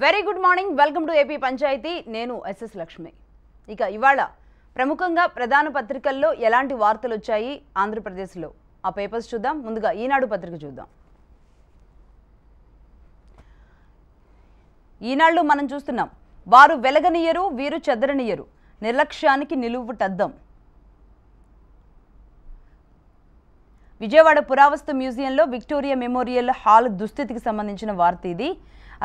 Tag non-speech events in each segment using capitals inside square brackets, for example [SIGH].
Very good morning welcome to AP panchayati నేను SS Lakshmi ఇక ఇవాళ ప్రముఖంగా ప్రధాన పత్రికల్లో ఎలాంటి వార్తలు వచ్చాయి? ఆంధ్రప్రదేశ్లో. ఆ పేపర్స్ చూద్దాం. ముందుగా ఈనాడు పత్రిక చూద్దాం. ఈనాళ్ళు మనం చూస్తున్నాం. వారు వెలగనియరు వీరు చెదరనియరు. నిర్లక్ష్యానికి నిలువుటద్దం విజయవాడ పురావస్తు మ్యూజియంలో విక్టోరియా మెమోరియల్ హాల్ దుస్థితికి సంబంధించిన వార్త ఇది.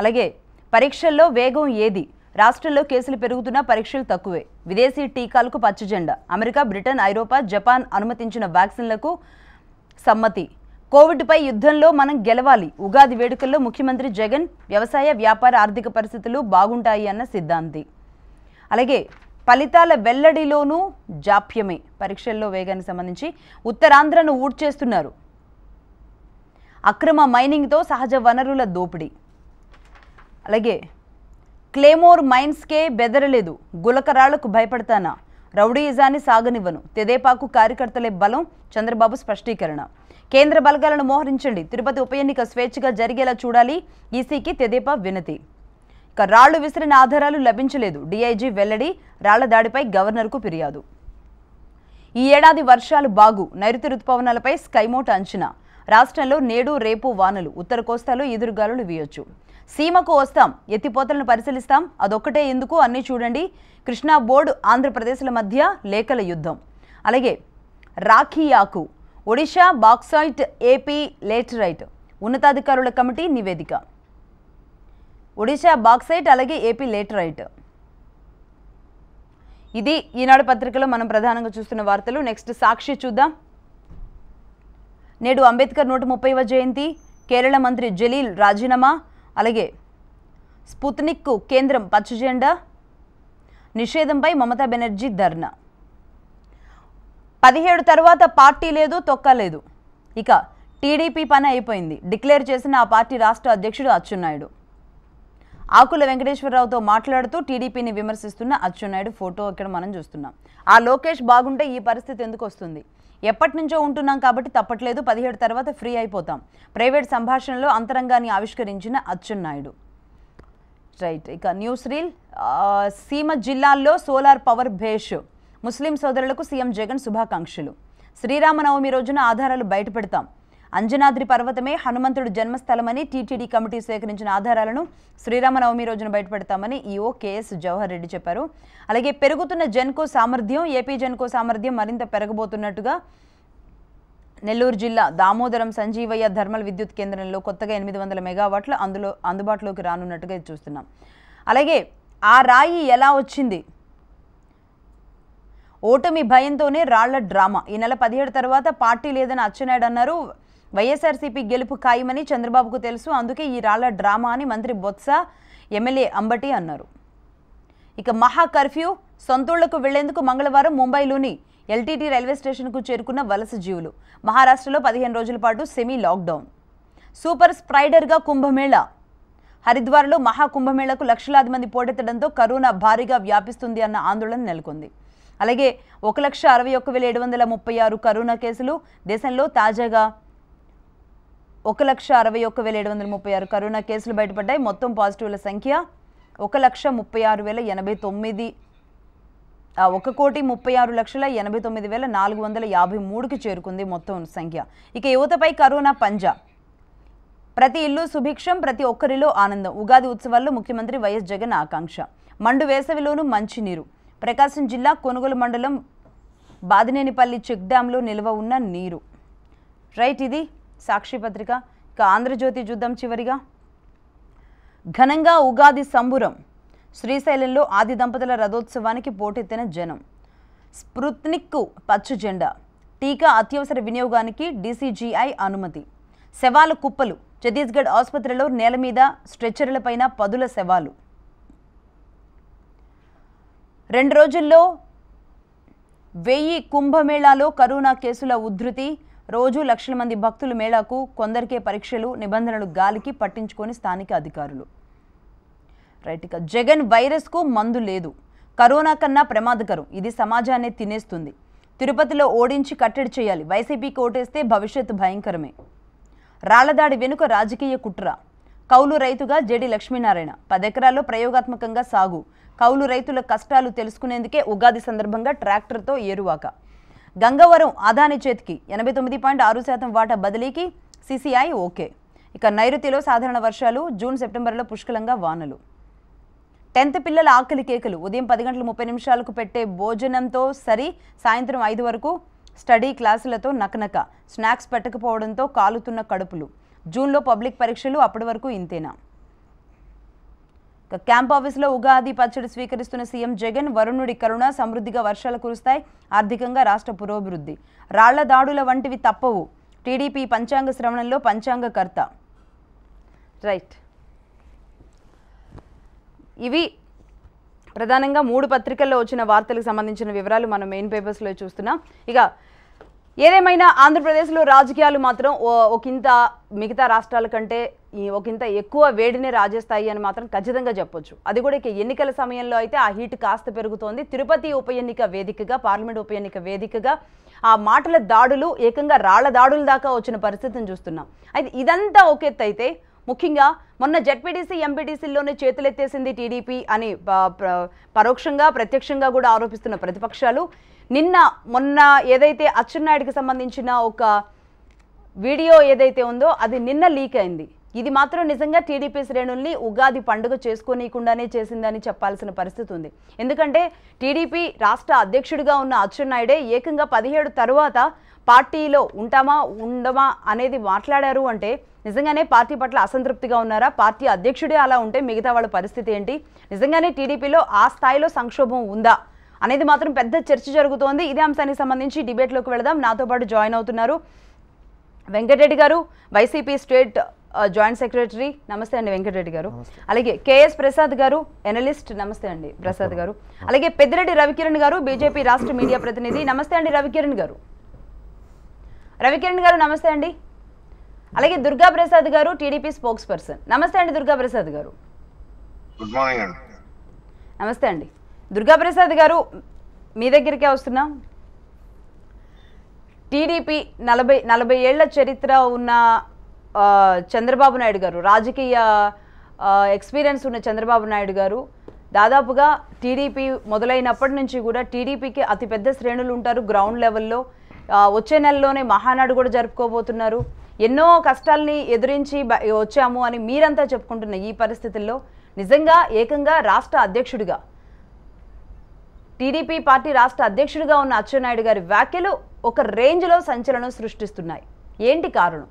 అలాగే పరీక్షల్లో వేగం ఏది? రాష్ట్రంలో కేసులు పెరుగుతున్నా పరీక్షలు తక్కువే. విదేశీ టీకాలకు పచ్చజెండా అమెరికా బ్రిటన్ ఐరోపా జపాన్ అనుమతించిన వ్యాక్సిన్లకు సమ్మతి. కోవిడ్పై యుద్ధంలో మనం గెలవాలి. ఉగాది వేడుకల్లో ముఖ్యమంత్రి జగన్ వ్యవసాయ వ్యాపార ఆర్థిక పరిస్థితులు బాగుంటాయి అన్న సిద్ధాంతి. అలాగే ఫలితాల వెల్లడిలోనూ జాప్యమే. పరీక్షల్లో వేగానికి సంబంధించి ఉత్తరాంధ్రను ఊడ్చేస్తున్నారు. అక్రమ మైనింగ్తో సహజ వనరుల దోపిడీ. అలాగే క్లేమోర్ మైన్స్కే బెదరలేదు. గులకరాళ్ళకు భయపడతానా? రౌడీయిజాన్ని సాగనివ్వను. తెదేపాకు కార్యకర్తలే బలం చంద్రబాబు స్పష్టీకరణ. కేంద్ర బలగాలను మోహరించండి. తిరుపతి ఉప ఎన్నిక స్వేచ్ఛగా జరిగేలా చూడాలి. ఈసీకి తెదేపా వినతి. ఇక రాళ్ళు విసిరిన ఆధారాలు లభించలేదు. డీఐజీ వెల్లడి రాళ్ళ దాడిపై గవర్నర్కు ఫిర్యాదు. ఈ ఏడాది వర్షాలు బాగు. నైరుతి రుతుపవనాలపై స్కైమోట్ అంచనా. రాష్ట్రంలో నేడు రేపు వానలు. ఉత్తర కోస్తాలో ఎదురుగాలులు వీయొచ్చు. సీమకు వస్తాం ఎత్తిపోతలను పరిశీలిస్తాం. అదొక్కటే ఎందుకు? అన్నీ చూడండి. కృష్ణా బోర్డు ఆంధ్రప్రదేశ్ల మధ్య లేఖల యుద్ధం. అలాగే రాఖీయాకు ఒడిషా బాక్సైట్ ఏపీ లేటరైట్ ఉన్నతాధికారుల కమిటీ నివేదిక. ఒడిషా బాక్సైట్ అలాగే ఏపీ లేటరైట్. ఇది ఈనాడు పత్రికలో మనం ప్రధానంగా చూస్తున్న వార్తలు. నెక్స్ట్ సాక్షి చూద్దాం. నేడు అంబేద్కర్ నూట ముప్పైవ జయంతి. కేరళ మంత్రి జలీల్ రాజీనామా. అలాగే స్పుత్నిక్కు కేంద్రం పచ్చజెండా నిషేధంపై మమతా బెనర్జీ ధర్నా. పదిహేడు తర్వాత పార్టీ లేదు తొక్క లేదు. ఇక టీడీపీ పని అయిపోయింది. డిక్లేర్ చేసిన ఆ పార్టీ రాష్ట్ర అధ్యక్షుడు అచ్చెన్నాయుడు. ఆకుల వెంకటేశ్వరరావుతో మాట్లాడుతూ టీడీపీని విమర్శిస్తున్న అచ్చెన్నాయుడు ఫోటో ఇక్కడ మనం చూస్తున్నాం. ఆ లోకేష్ బాగుంటే ఈ పరిస్థితి ఎందుకు వస్తుంది? ఎప్పటి నుంచో ఉంటున్నాం కాబట్టి తప్పట్లేదు. పదిహేడు తర్వాత ఫ్రీ అయిపోతాం. ప్రైవేట్ సంభాషణలో అంతరంగాన్ని ఆవిష్కరించిన అచ్చెన్నాయుడు రైట్ ఇక న్యూస్ రీల్ సీమ జిల్లాల్లో సోలార్ పవర్ భేష్. ముస్లిం సోదరులకు సీఎం జగన్ శుభాకాంక్షలు. శ్రీరామనవమి రోజున ఆధారాలు బయటపెడతాం. అంజనాద్రి పర్వతమే హనుమంతుడు జన్మస్థలమని టీటీడీ కమిటీ సేకరించిన ఆధారాలను శ్రీరామనవమి రోజున బయటపెడతామని ఈఓ కేఎస్ జవహర్ రెడ్డి చెప్పారు. అలాగే పెరుగుతున్న జెన్కో సామర్థ్యం ఏపీ జెన్కో సామర్థ్యం మరింత పెరగబోతున్నట్టుగా నెల్లూరు జిల్లా దామోదరం సంజీవయ్య థర్మల్ విద్యుత్ కేంద్రంలో కొత్తగా ఎనిమిది వందల మెగావాట్లు అందులో అందుబాటులోకి రానున్నట్టుగా చూస్తున్నాం. అలాగే ఆ రాయి ఎలా వచ్చింది? ఓటమి భయంతోనే రాళ్ళ డ్రామా. ఈ నెల పదిహేడు తర్వాత పార్టీ లేదని అచ్చెన్నాయుడు అన్నారు. వైఎస్ఆర్సీపీ గెలుపు ఖాయమని చంద్రబాబుకు తెలుసు. అందుకే ఈ రాళ్ళ డ్రామా అని మంత్రి బొత్స ఎమ్మెల్యే అంబటి అన్నారు. ఇక మహా కర్ఫ్యూ సొంతూళ్ళకు వెళ్ళేందుకు మంగళవారం ముంబైలోని ఎల్టీటీ రైల్వే స్టేషన్కు చేరుకున్న వలస జీవులు. మహారాష్ట్రలో పదిహేను రోజుల పాటు సెమీ లాక్డౌన్. సూపర్ స్ప్రైడర్గా కుంభమేళ. హరిద్వార్లో మహా కుంభమేళకు లక్షలాది మంది పోటెత్తడంతో కరోనా భారీగా వ్యాపిస్తుంది అన్న ఆందోళన నెలకొంది. అలాగే ఒక లక్ష అరవై ఒక్క వేల ఏడు వందల ముప్పై ఆరు కరోనా కేసులు దేశంలో తాజాగా ఒక లక్ష అరవై ఒక్క వేల ఏడు వందల ముప్పై ఆరు కరోనా కేసులు బయటపడ్డాయి. మొత్తం పాజిటివ్ల సంఖ్య ఒక లక్ష ముప్పై ఆరు వేల ఎనభై తొమ్మిది. ఒక కోటి ముప్పై ఆరు లక్షల ఎనభై తొమ్మిది వేల నాలుగు వందల యాభై మూడుకి చేరుకుంది మొత్తం సంఖ్య. ఇక యువతపై కరోనా పంజా. ప్రతి ఇల్లు సుభిక్షం ప్రతి ఒక్కరిలో ఆనందం. ఉగాది ఉత్సవాల్లో ముఖ్యమంత్రి వైఎస్ జగన్ ఆకాంక్ష. మండు వేసవిలోనూ మంచినీరు. ప్రకాశం జిల్లా కొనుగోలు మండలం బాదినేనిపల్లి చెక్ డ్యాంలో నిల్వ ఉన్న నీరు. రైట్ ఇది సాక్షి పత్రిక ఇక ఆంధ్రజ్యోతి చూద్దాం చివరిగా. ఘనంగా ఉగాది సంబురం శ్రీశైలంలో ఆది దంపతుల రథోత్సవానికి పోటెత్తిన జనం. స్పృత్నిక్కు పచ్చు జెండా టీకా అత్యవసర వినియోగానికి డీసీజీఐ అనుమతి. శవాల కుప్పలు ఛత్తీస్గఢ్ ఆసుపత్రిలో నేల మీద స్ట్రెచ్చర్లపైన పదుల శవాలు. రెండు రోజుల్లో వెయ్యి కుంభమేళాలో కరోనా కేసుల ఉధృతి రోజు లక్షల మంది భక్తులు మేళాకు కొందరికే పరీక్షలు నిబంధనలు గాలికి పట్టించుకొని స్థానిక అధికారులు. రైట్ ఇక జగన్ వైరస్కు మందు లేదు. కరోనా కన్నా ప్రమాదకరం. ఇది సమాజాన్ని తినేస్తుంది. తిరుపతిలో ఓడించి కట్టడి చేయాలి. వైసీపీకి ఓటేస్తే భవిష్యత్తు భయంకరమే. రాళ్ళదాడి వెనుక రాజకీయ కుట్ర. కౌలు రైతుగా జేడి లక్ష్మీనారాయణ. పదెకరాల్లో ప్రయోగాత్మకంగా సాగు. కౌలు రైతుల కష్టాలు తెలుసుకునేందుకే ఉగాది సందర్భంగా ట్రాక్టర్తో ఏరువాక. గంగవరం ఆదాని చేతికి ఎనభై తొమ్మిది పాయింట్ ఆరు శాతం వాటా బదిలీకి సిసిఐ ఓకే. ఇక నైరుతిలో సాధారణ వర్షాలు జూన్ సెప్టెంబర్లో పుష్కలంగా వానలు. టెన్త్ పిల్లల ఆకలి కేకలు ఉదయం పది గంటల ముప్పై నిమిషాలకు పెట్టే భోజనంతో సరి సాయంత్రం ఐదు వరకు స్టడీ క్లాసులతో నకనక స్నాక్స్ పెట్టకపోవడంతో కాలుతున్న కడుపులు. జూన్లో పబ్లిక్ పరీక్షలు అప్పటి వరకు ఇంతేనా? క్యాంప్ ఆఫీసులో ఉగాది పచ్చడి స్వీకరిస్తున్న సీఎం జగన్ వరుణుడి కరుణ సమృద్ధిగా వర్షాలు కురుస్తాయి ఆర్థికంగా రాష్ట్ర పురోభివృద్ధి. రాళ్ళ దాడుల వంటివి తప్పవు. టీడీపీ పంచాంగ శ్రవణంలో పంచాంగకర్త. రైట్. ఇవి ప్రధానంగా మూడు పత్రికల్లో వచ్చిన వార్తలకు సంబంధించిన వివరాలు మనం మెయిన్ పేపర్స్లో చూస్తున్నాం. ఇక ఏదేమైనా ఆంధ్రప్రదేశ్లో రాజకీయాలు మాత్రం ఓ- ఒకంత మిగతా రాష్ట్రాల కంటే ఈ ఒకంత ఎక్కువ వేడిని రాజేస్తాయి అని మాత్రం ఖచ్చితంగా చెప్పొచ్చు. అది కూడా ఇక ఎన్నికల సమయంలో అయితే ఆ హీట్ కాస్త పెరుగుతోంది. తిరుపతి ఉప ఎన్నిక వేదికగా పార్లమెంట్ ఉప ఎన్నిక వేదికగా ఆ మాటల దాడులు ఏకంగా రాళ్ళ దాడుల దాకా వచ్చిన పరిస్థితిని చూస్తున్నాం. అయితే ఇదంతా ఒక ఎత్తు అయితే ముఖ్యంగా మొన్న జెడ్పీటీసీ ఎంపీటీసీల్లోనే చేతులెత్తేసింది టీడీపీ అని పరోక్షంగా ప్రత్యక్షంగా కూడా ఆరోపిస్తున్న ప్రతిపక్షాలు. నిన్న మొన్న ఏదైతే అచ్చెన్నాయుడికి సంబంధించిన ఒక వీడియో ఏదైతే ఉందో అది నిన్న లీక్ అయింది. ఇది మాత్రం నిజంగా టీడీపీ శ్రేణుల్ని ఉగాది పండుగ చేసుకోనీయకుండానే చేసిందని చెప్పాల్సిన పరిస్థితి ఉంది. ఎందుకంటే టీడీపీ రాష్ట్ర అధ్యక్షుడిగా ఉన్న అచ్చెన్నాయుడే ఏకంగా పదిహేడు తరువాత పార్టీలో ఉంటామా ఉండమా అనేది మాట్లాడారు అంటే నిజంగానే పార్టీ పట్ల అసంతృప్తిగా ఉన్నారా? పార్టీ అధ్యక్షుడే అలా ఉంటే మిగతా వాళ్ళ పరిస్థితి ఏంటి? నిజంగానే టీడీపీలో ఆ స్థాయిలో సంక్షోభం ఉందా? అనేది మాత్రం పెద్ద చర్చ జరుగుతోంది. ఇదే అంశానికి సంబంధించి డిబేట్లోకి వెళదాం. నాతో పాటు జాయిన్ అవుతున్నారు వెంకటరెడ్డి గారు వైసీపీ స్టేట్ జాయింట్ సెక్రటరీ. నమస్తే అండి వెంకటరెడ్డి గారు. అలాగే కేఎస్ ప్రసాద్ గారు ఎనలిస్ట్. నమస్తే అండి ప్రసాద్ గారు. అలాగే పెద్దిరెడ్డి రవికిరణ్ గారు బీజేపీ రాష్ట్ర మీడియా ప్రతినిధి. నమస్తే అండి రవికిరణ్ గారు. రవికిరణ్ గారు నమస్తే అండి. అలాగే దుర్గా ప్రసాద్ గారు టీడీపీ స్పోక్స్ పర్సన్ నమస్తే అండి దుర్గా ప్రసాద్ గారు. గుడ్ మార్నింగ్ అండి. నమస్తే అండి. దుర్గాప్రసాద్ గారు మీ దగ్గరికే వస్తున్నాం. టీడీపీ నలభై నలభై ఏళ్ళ చరిత్ర ఉన్న చంద్రబాబు నాయుడు గారు రాజకీయ ఎక్స్పీరియన్స్ ఉన్న చంద్రబాబు నాయుడు గారు దాదాపుగా టీడీపీ మొదలైనప్పటి నుంచి కూడా టీడీపీకి అతిపెద్ద శ్రేణులు ఉంటారు గ్రౌండ్ లెవెల్లో. వచ్చే నెలలోనే మహానాడు కూడా జరుపుకోబోతున్నారు. ఎన్నో కష్టాల్ని ఎదురించి వచ్చాము అని మీరంతా చెప్పుకుంటున్న ఈ పరిస్థితుల్లో నిజంగా ఏకంగా రాష్ట్ర అధ్యక్షుడిగా టీడీపీ పార్టీ రాష్ట్ర అధ్యక్షుడిగా ఉన్న అచ్చెన్నాయుడు గారి వ్యాఖ్యలు ఒక రేంజ్లో సంచలనం సృష్టిస్తున్నాయి. ఏంటి కారణం?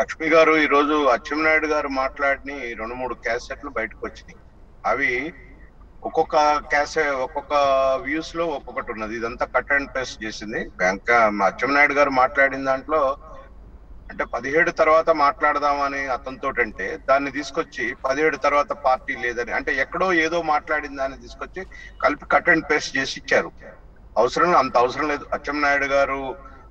లక్ష్మి గారు ఈరోజు అచ్చెన్నాయుడు గారు మాట్లాడిని రెండు మూడు క్యాసెట్లు బయటకు వచ్చినాయి అవి ఒక్కొక్క క్యాసెట్ ఒక్కొక్క వ్యూస్లో ఒక్కొక్కటి ఉన్నది. ఇదంతా కట్ అండ్ పేస్ట్ చేసింది. బ్యాంక్ అచ్చెన్నాయుడు గారు మాట్లాడిన దాంట్లో అంటే పదిహేడు తర్వాత మాట్లాడదామని అతనితో అంటే దాన్ని తీసుకొచ్చి పదిహేడు తర్వాత పార్టీ లేదని అంటే ఎక్కడో ఏదో మాట్లాడిన దాన్ని తీసుకొచ్చి కలిపి కట్ అండ్ పేస్ట్ చేసి ఇచ్చారు. అవసరం అంత అవసరం లేదు. అచ్చెన్నాయుడు గారు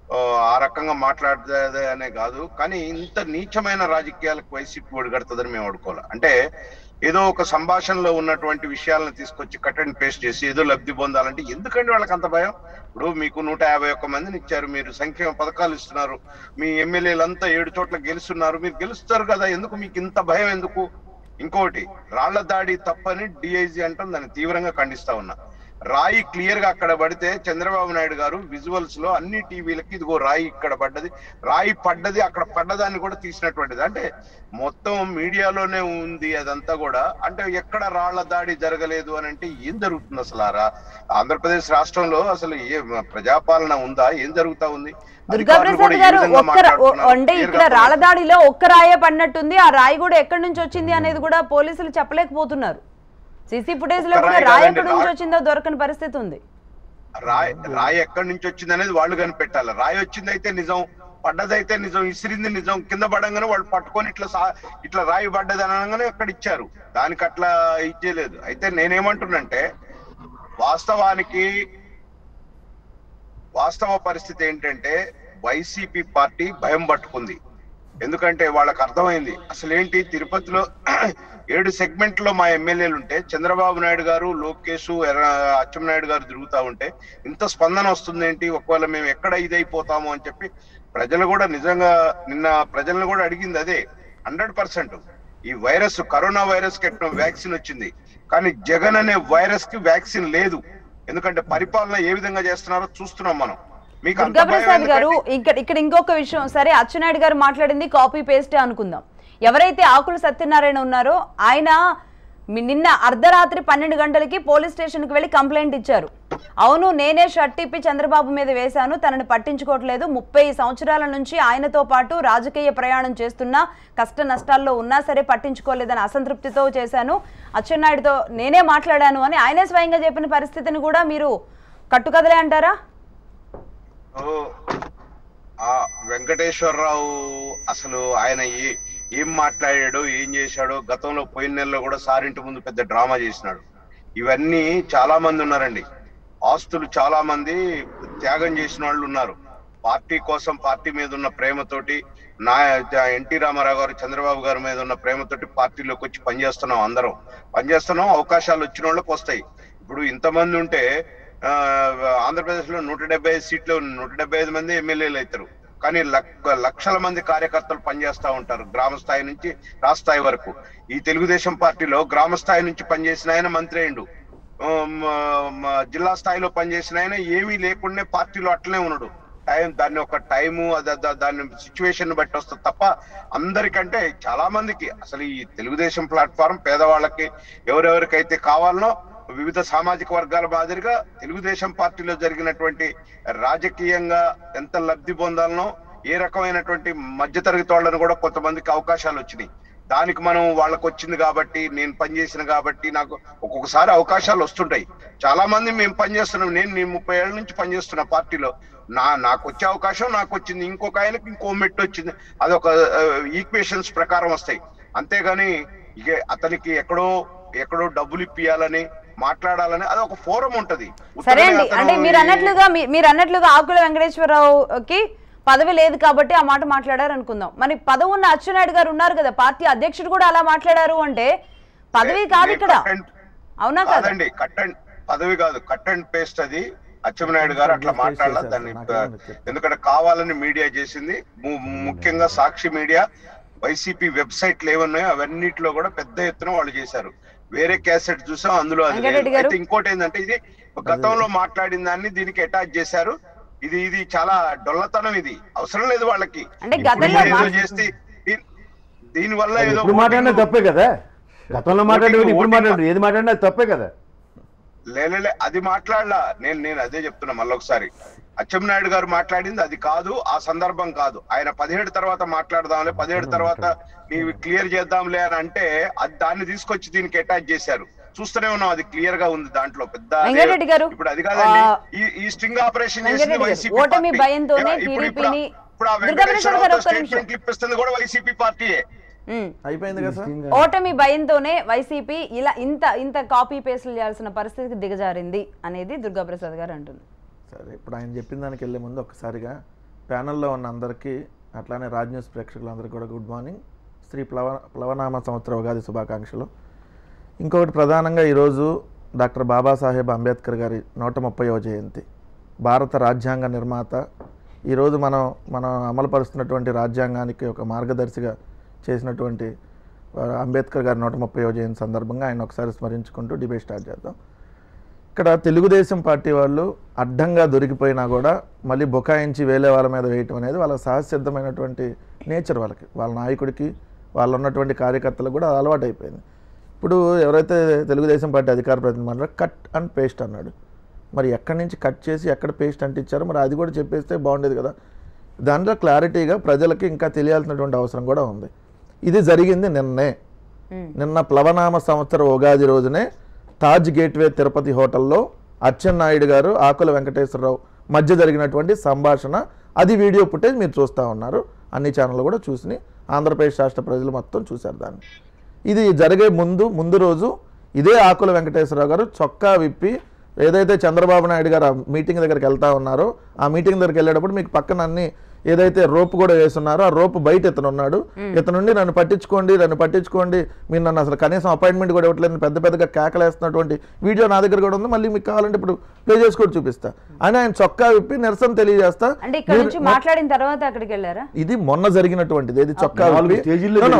ఆ, రకంగా మాట్లాడదే అనే కాదు. కానీ ఇంత నీచమైన రాజకీయాలకు వైసీపీ ఒడిగడుతుందని మేము అడుకోవాలి అంటే ఏదో ఒక సంభాషణలో ఉన్నటువంటి విషయాలను తీసుకొచ్చి కట్ అండ్ పేస్ట్ చేసి ఏదో లబ్ధి పొందాలంటే ఎందుకండి వాళ్ళకి అంత భయం? ఇప్పుడు మీకు నూట యాభై ఒక్క మందిని ఇచ్చారు మీరు సంక్షేమ పథకాలు ఇస్తున్నారు మీ ఎమ్మెల్యేలంతా ఏడు చోట్ల గెలుస్తున్నారు మీరు గెలుస్తారు కదా ఎందుకు మీకు ఇంత భయం ఎందుకు? ఇంకోటి రాళ్ళ దాడి తప్పని డిఐజీ అంటాం దాన్ని తీవ్రంగా ఖండిస్తా ఉన్నా. రాయి క్లియర్గా అక్కడ పడితే చంద్రబాబు నాయుడు గారు విజువల్స్లో అన్ని టీవీలకి ఇదిగో రాయి ఇక్కడ పడ్డది. రాయి పడ్డది అక్కడ పడ్డదాన్ని కూడా తీసినటువంటిది. అంటే మొత్తం మీడియాలోనే ఉంది అదంతా కూడా. అంటే ఎక్కడ రాళ్ళ దాడి జరగలేదు అని అంటే ఏం జరుగుతుంది అసలు ఆంధ్రప్రదేశ్ రాష్ట్రంలో అసలు ఏ ప్రజాపాలన ఉందా? ఏం జరుగుతా ఉంది? గారు? అంటే ఇక్కడ గా రాళ్ళ దాడిలో ఒక్క రాయే పడినట్టుంది. ఆ రాయి కూడా ఎక్కడి నుంచి వచ్చింది అనేది కూడా పోలీసులు చెప్పలేకపోతున్నారు. సీసీ ఫుటేజ్లో కూడా రాయి ఎక్కడి నుంచి వచ్చిందో దొరకని పరిస్థితి ఉంది. రాయి రాయి ఎక్కడి నుంచి వచ్చింది అనేది వాళ్ళు కనిపెట్టాలి. రాయి వచ్చింది అయితే నిజం పడ్డదైతే నిజం ఇసిరింది నిజం కింద పడంగానే వాళ్ళు పట్టుకొని ఇట్లా ఇట్లా రాయి పడ్డది అనగానే అక్కడ ఇచ్చారు. దానికి అట్లా ఇచ్చేయలేదు అయితే నేనేమంటున్నంటే వాస్తవానికి వాస్తవ పరిస్థితి ఏంటంటే వైసీపీ పార్టీ భయం పట్టుకుంది. ఎందుకంటే వాళ్ళకి అర్థమైంది. అసలు ఏంటి తిరుపతిలో [CLEARS THROAT] ఏడు సెగ్మెంట్లో మా ఎమ్మెల్యేలు ఉంటే చంద్రబాబు నాయుడు గారు లోకేష్ ఎర్ర- అచ్చెన్నాయుడు గారు తిరుగుతా ఉంటే ఇంత స్పందన వస్తుంది ఏంటి ఒకవేళ మేము ఎక్కడ ఇదైపోతాము అని చెప్పి ప్రజలు కూడా నిజంగా నిన్న ప్రజలను కూడా అడిగింది అదే. Hundred percent. ఈ వైరస్ కరోనా వైరస్కి వ్యాక్సిన్ వచ్చింది. కానీ జగన్ అనే వైరస్కి వ్యాక్సిన్ లేదు. ఎందుకంటే పరిపాలన ఏ విధంగా చేస్తున్నారో చూస్తున్నాం మనం. దుర్గాప్రసాద్ గారు? ఇక్కడ ఇక్కడ ఇంకొక విషయం. సరే అచ్చెన్నాయుడు గారు మాట్లాడింది కాపీ పేస్టే అనుకుందాం. ఎవరైతే ఆకుల సత్యనారాయణ ఉన్నారో ఆయన నిన్న అర్ధరాత్రి పన్నెండు గంటలకి పోలీస్ స్టేషన్కి వెళ్ళి కంప్లైంట్ ఇచ్చారు. అవును నేనే షర్ట్ ఇప్పి చంద్రబాబు మీద వేశాను తనని పట్టించుకోవట్లేదు. ముప్పై సంవత్సరాల నుంచి ఆయనతో పాటు రాజకీయ ప్రయాణం చేస్తున్నా కష్ట నష్టాల్లో ఉన్నా సరే పట్టించుకోలేదని అసంతృప్తితో చేశాను. అచ్చెన్నాయుడుతో నేనే మాట్లాడాను అని ఆయనే స్వయంగా చెప్పిన పరిస్థితిని కూడా మీరు కట్టుకదలే అంటారా? ఆ వెంకటేశ్వరరావు అసలు ఆయన ఏ ఏం మాట్లాడాడు ఏం చేశాడో గతంలో పోయిన నెలలో కూడా సారింటి ముందు పెద్ద డ్రామా చేసినాడు. ఇవన్నీ చాలా మంది ఉన్నారండి. ఆస్తులు చాలా మంది త్యాగం చేసిన వాళ్ళు ఉన్నారు. పార్టీ కోసం పార్టీ మీద ఉన్న ప్రేమతోటి నా ఎన్టీ రామారావు గారు చంద్రబాబు గారి మీద ఉన్న ప్రేమతోటి పార్టీలోకి వచ్చి పనిచేస్తున్నాం అందరం. పనిచేస్తున్నాం అవకాశాలు వచ్చిన వాళ్ళకి వస్తాయి. ఇప్పుడు ఇంతమంది ఉంటే ఆంధ్రప్రదేశ్లో ఆంధ్రప్రదేశ్లో నూట డెబ్బై ఐదు సీట్లు నూట డెబ్బై ఐదు మంది ఎమ్మెల్యేలు అవుతారు. కానీ లక్- లక్షల మంది కార్యకర్తలు పనిచేస్తూ ఉంటారు గ్రామ స్థాయి నుంచి రాష్ట్ర స్థాయి వరకు. ఈ తెలుగుదేశం పార్టీలో గ్రామ స్థాయి నుంచి పనిచేసిన ఆయన మంత్రి అయిండు జిల్లా స్థాయిలో పనిచేసిన ఆయన ఏమీ లేకుండా పార్టీలో అట్లనే ఉన్నాడు. టైం దాన్ని ఒక టైము దాని సిచ్యువేషన్ బట్టి వస్తుంది తప్ప అందరికంటే చాలా మందికి అసలు ఈ తెలుగుదేశం ప్లాట్ఫారం పేదవాళ్ళకి ఎవరెవరికైతే కావాలనో వివిధ సామాజిక వర్గాల మాదిరిగా తెలుగుదేశం పార్టీలో జరిగినటువంటి రాజకీయంగా ఎంత లబ్ధి పొందాలనో ఏ రకమైనటువంటి మధ్యతరగతి వాళ్ళని కూడా కొంతమందికి అవకాశాలు వచ్చినాయి. దానికి మనం వాళ్ళకు వచ్చింది కాబట్టి నేను పనిచేసిన కాబట్టి నాకు ఒక్కొక్కసారి అవకాశాలు వస్తుంటాయి. చాలా మంది మేము పనిచేస్తున్నాం నేను నేను ముప్పై ఏళ్ళ నుంచి పనిచేస్తున్న పార్టీలో. నా నాకు వచ్చే అవకాశం నాకు వచ్చింది. ఇంకొక ఆయనకి ఇంకో మెట్టు వచ్చింది. అదొక ఈక్వేషన్స్ ప్రకారం వస్తాయి. అంతేగాని ఇక అతనికి ఎక్కడో ఎక్కడో డబ్బులు ఇప్పియాలని మాట్లాడాలని అది ఒక ఫోరం ఉంటది. సరే అండి. అంటే మీరు అన్నట్లుగా మీ- మీరు అన్నట్లుగా ఆకుల వెంకటేశ్వరరావుకి పదవి లేదు కాబట్టి ఆ మాట మాట్లాడారు అనుకుందాం మరి పదవి ఉన్న అచ్చెన్నాయుడు గారు ఉన్నారు కదా పార్టీ అధ్యక్షుడు కూడా అలా మాట్లాడారు అంటే పదవి కాదు ఇక్కడ. అవునా కదా? కాదండి కట్ అండ్ పదవి కాదు కట్ అండ్ పేస్ట్ అది. అచ్చెన్నాయుడు గారు అట్లా మాట్లాడాలి. దాన్ని ఎందుకంటే కావాలని మీడియా చేసింది. ము- ముఖ్యంగా సాక్షి మీడియా వైసీపీ వెబ్సైట్లు ఏమున్నాయో అవన్నిటిలో కూడా పెద్ద ఎత్తున వాళ్ళు చేశారు. వేరే క్యాసెట్ చూసాం అందులో. అయితే ఇంకోటి ఏంటంటే ఇది గతంలో మాట్లాడిన దాన్ని దీనికి అటాచ్ చేశారు. ఇది ఇది చాలా డొల్లతనం ఇది. అవసరం లేదు వాళ్ళకి. చేస్తే దీని- వల్ల అది ఏదో ఇప్పుడు మాట్లాడినా తప్పే కదా? గతంలో మాట్లాడేది ఇప్పుడు మాట్లాడు ఏది మాట్లాడినా తప్పే కదా? లేలే అది మాట్లాడలా. నేను నేను అదే చెప్తున్నా మళ్ళొకసారి. అచ్చెన్నాయుడు గారు మాట్లాడింది అది కాదు ఆ సందర్భం కాదు. ఆయన పదిహేడు తర్వాత మాట్లాడదాంలే పదిహేడు తర్వాత నీవు క్లియర్ చేద్దాంలే అని అంటే అది దాన్ని తీసుకొచ్చి దీనికి అటాచ్ చేశారు. చూస్తూనే ఉన్నాం అది క్లియర్గా ఉంది దాంట్లో. పెద్ద ఇప్పుడు అది కాదండి ఈ ఈ స్ట్రింగ్ ఆపరేషన్ చేసింది వైసీపీ ఇప్పుడు- ఆ ఇప్పిస్తుంది కూడా వైసీపీ పార్టీయే ఉమ్. అయిపోయింది కదా సార్? ఓటమి భయంతోనే వైసీపీ ఇలా ఇంత ఇంత కాపీ పేస్ట్లు చేయాల్సిన పరిస్థితికి దిగజారింది అనేది దుర్గాప్రసాద్ గారు అంటుంది. సరే ఇప్పుడు ఆయన చెప్పిన దానికి వెళ్ళే ముందు ఒక్కసారిగా ప్యానల్లో ఉన్న అందరికీ అట్లానే రాజ్ న్యూస్ ప్రేక్షకులందరికీ కూడా గుడ్ మార్నింగ్. శ్రీ ప్లవ ప్లవనామ సంవత్సర ఉగాది శుభాకాంక్షలు. ఇంకొకటి ప్రధానంగా ఈరోజు డాక్టర్ బాబాసాహెబ్ అంబేద్కర్ గారి నూట ముప్పైవ జయంతి. భారత రాజ్యాంగ నిర్మాత. ఈరోజు మనం మనం అమలుపరుస్తున్నటువంటి రాజ్యాంగానికి ఒక మార్గదర్శిగా చేసినటువంటి అంబేద్కర్ గారి నూట ముప్పై జయంతి సందర్భంగా ఆయన ఒకసారి స్మరించుకుంటూ డిబేట్ స్టార్ట్ చేద్దాం. ఇక్కడ తెలుగుదేశం పార్టీ వాళ్ళు అడ్డంగా దొరికిపోయినా కూడా మళ్ళీ బుకాయించి వేలే వాళ్ళ మీద వేయటం అనేది వాళ్ళ సహసిద్ధమైనటువంటి నేచర్ వాళ్ళకి. వాళ్ళ నాయకుడికి వాళ్ళు ఉన్నటువంటి కార్యకర్తలకు కూడా అలవాటు అయిపోయింది ఇప్పుడు ఎవరైతే తెలుగుదేశం పార్టీ అధికార ప్రతినిధి మాట్లాడారో కట్ అండ్ పేస్ట్ అన్నాడు. మరి ఎక్కడి నుంచి కట్ చేసి ఎక్కడ పేస్ట్ అంటించారో మరి అది కూడా చెప్పేస్తే బాగుండేది కదా. దాంట్లో క్లారిటీగా ప్రజలకి ఇంకా తెలియాల్సినటువంటి అవసరం కూడా ఉంది. ఇది జరిగింది నిన్నే. నిన్న ప్లవనామ సంవత్సర ఉగాది రోజునే తాజ్ గేట్వే తిరుపతి హోటల్లో అచ్చెన్నాయుడు గారు ఆకుల వెంకటేశ్వరరావు మధ్య జరిగినటువంటి సంభాషణ. అది వీడియో ఫుటేజ్ మీరు చూస్తూ ఉన్నారు. అన్ని ఛానళ్ళు కూడా చూసి ఆంధ్రప్రదేశ్ రాష్ట్ర ప్రజలు మొత్తం చూశారు దాన్ని. ఇది జరిగే ముందు ముందు రోజు ఇదే ఆకుల వెంకటేశ్వరరావు గారు చొక్కా విప్పి ఏదైతే చంద్రబాబు నాయుడు గారు ఆ మీటింగ్ దగ్గరికి వెళ్తా ఉన్నారో ఆ మీటింగ్ దగ్గరికి వెళ్ళేటప్పుడు మీకు పక్కన అన్ని ఏదైతే రోప్ కూడా వేస్తున్నారో ఆ రోప్ బయట ఇతను ఉన్నాడు. ఇతను నుండి నన్ను పట్టించుకోండి నన్ను పట్టించుకోండి. మీరు నన్ను అసలు కనీసం అపాయింట్మెంట్ కూడా ఇవ్వట్లేదు పెద్ద పెద్దగా కేకలేస్తున్నటువంటి వీడియో నా దగ్గర కూడా ఉంది. మళ్ళీ మీకు కావాలంటే ఇప్పుడు ప్లే చేసి కూడా చూపిస్తా. అని ఆయన చొక్కా విప్పి నిరసన తెలియజేస్తా. అంటే ఇక్కడ నుంచి మాట్లాడిన తర్వాత అక్కడికి వెళ్ళారా? ఇది మొన్న జరిగినటువంటిది. ఇది చొక్కా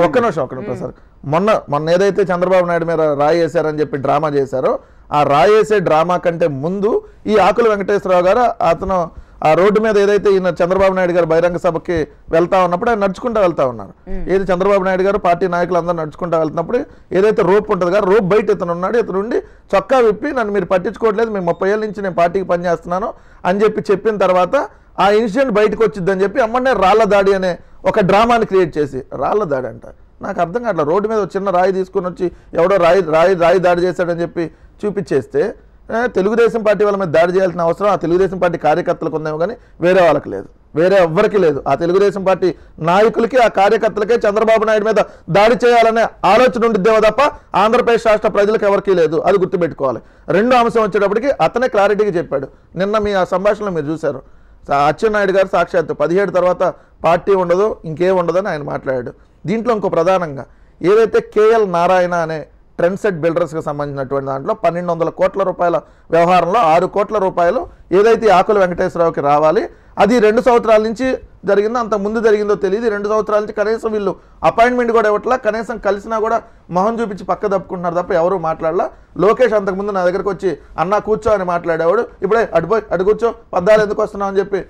ఒక్క నిమిషం ఒక్క నిమిషం సార్. మొన్న మొన్న ఏదైతే చంద్రబాబు నాయుడు మీద రాయి వేశారని చెప్పి డ్రామా చేశారో ఆ రాయి వేసే డ్రామా కంటే ముందు ఈ ఆకుల వెంకటేశ్వరరావు గారు అతను ఆ రోడ్డు మీద ఏదైతే ఈయన చంద్రబాబు నాయుడు గారు బహిరంగ సభకి వెళ్తా ఉన్నప్పుడు ఆయన నడుచుకుంటూ వెళ్తా ఉన్నారు. ఏది చంద్రబాబు నాయుడు గారు పార్టీ నాయకులు అందరూ నడుచుకుంటూ వెళ్తున్నప్పుడు ఏదైతే రోప్ ఉంటుంది కదా రోప్ బయట ఇతను ఉన్నాడు. ఇతను ఉండి చొక్కా విప్పి నన్ను మీరు పట్టించుకోవట్లేదు మేము ముప్పై ఏళ్ళ నుంచి నేను పార్టీకి పనిచేస్తున్నాను అని చెప్పి చెప్పిన తర్వాత ఆ ఇన్సిడెంట్ బయటకు వచ్చిందని చెప్పి అమ్మనే రాళ్ళ దాడి అనే ఒక డ్రామాని క్రియేట్ చేసి రాళ్ళ దాడి అంట. నాకు అర్థం కావట్లేదు. రోడ్డు మీద చిన్న రాయి తీసుకొని వచ్చి ఎవడో రాయి రాయి రాయి దాడి చేశాడని చెప్పి చూపించేస్తే తెలుగుదేశం పార్టీ వాళ్ళ మీద దాడి చేయాల్సిన అవసరం ఆ తెలుగుదేశం పార్టీ కార్యకర్తలకు ఉందేమో కానీ వేరే వాళ్ళకి లేదు. వేరే ఎవ్వరికి లేదు. ఆ తెలుగుదేశం పార్టీ నాయకులకి ఆ కార్యకర్తలకే చంద్రబాబు నాయుడు మీద దాడి చేయాలనే ఆలోచన ఉండిద్దేమో తప్ప ఆంధ్రప్రదేశ్ రాష్ట్ర ప్రజలకు ఎవరికీ లేదు. అది గుర్తుపెట్టుకోవాలి. రెండో అంశం వచ్చేటప్పటికి అతనే క్లారిటీగా చెప్పాడు. నిన్న మీ ఆ సంభాషణలో మీరు చూశారు. అచ్చెన్నాయుడు గారు సాక్షాత్తు పదిహేడు తర్వాత పార్టీ ఉండదు ఇంకేం ఉండదని ఆయన మాట్లాడాడు. దీంట్లో ఇంకో ప్రధానంగా ఏదైతే కేఎల్ నారాయణ అనే ట్రెండ్ సెట్ బిల్డర్స్కి సంబంధించినటువంటి దాంట్లో పన్నెండు వందల కోట్ల రూపాయల వ్యవహారంలో ఆరు కోట్ల రూపాయలు ఏదైతే ఆకుల వెంకటేశ్వరరావుకి రావాలి అది రెండు సంవత్సరాల నుంచి జరిగిందో అంత ముందు జరిగిందో తెలియదు. రెండు సంవత్సరాల నుంచి కనీసం వీళ్ళు అపాయింట్మెంట్ కూడా ఇవ్వట్లా కనీసం కలిసినా కూడా మొహం చూపించి పక్క తప్పుకుంటున్నారు తప్ప ఎవరు మాట్లాడలా. లోకేష్ అంతకుముందు నా దగ్గరకు వచ్చి అన్నా కూర్చో అని మాట్లాడేవాడు. ఇప్పుడే అడిపోయి అటు కూర్చో పద్దాలు ఎందుకు వస్తున్నావు అని చెప్పి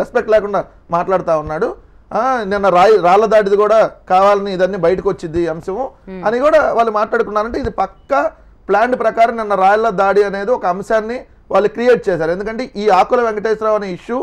రెస్పెక్ట్ లేకుండా మాట్లాడుతూ ఉన్నాడు. నిన్న రాయి రాళ్ళ దాడిది కూడా కావాలని ఇదన్నీ బయటకు వచ్చింది ఈ అంశము అని కూడా వాళ్ళు మాట్లాడుకున్నారంటే ఇది పక్క ప్లాన్ ప్రకారం నిన్న రాళ్ళ దాడి అనేది ఒక అంశాన్ని వాళ్ళు క్రియేట్ చేశారు. ఎందుకంటే ఈ ఆకుల వెంకటేశ్వరరావు అనే ఇష్యూ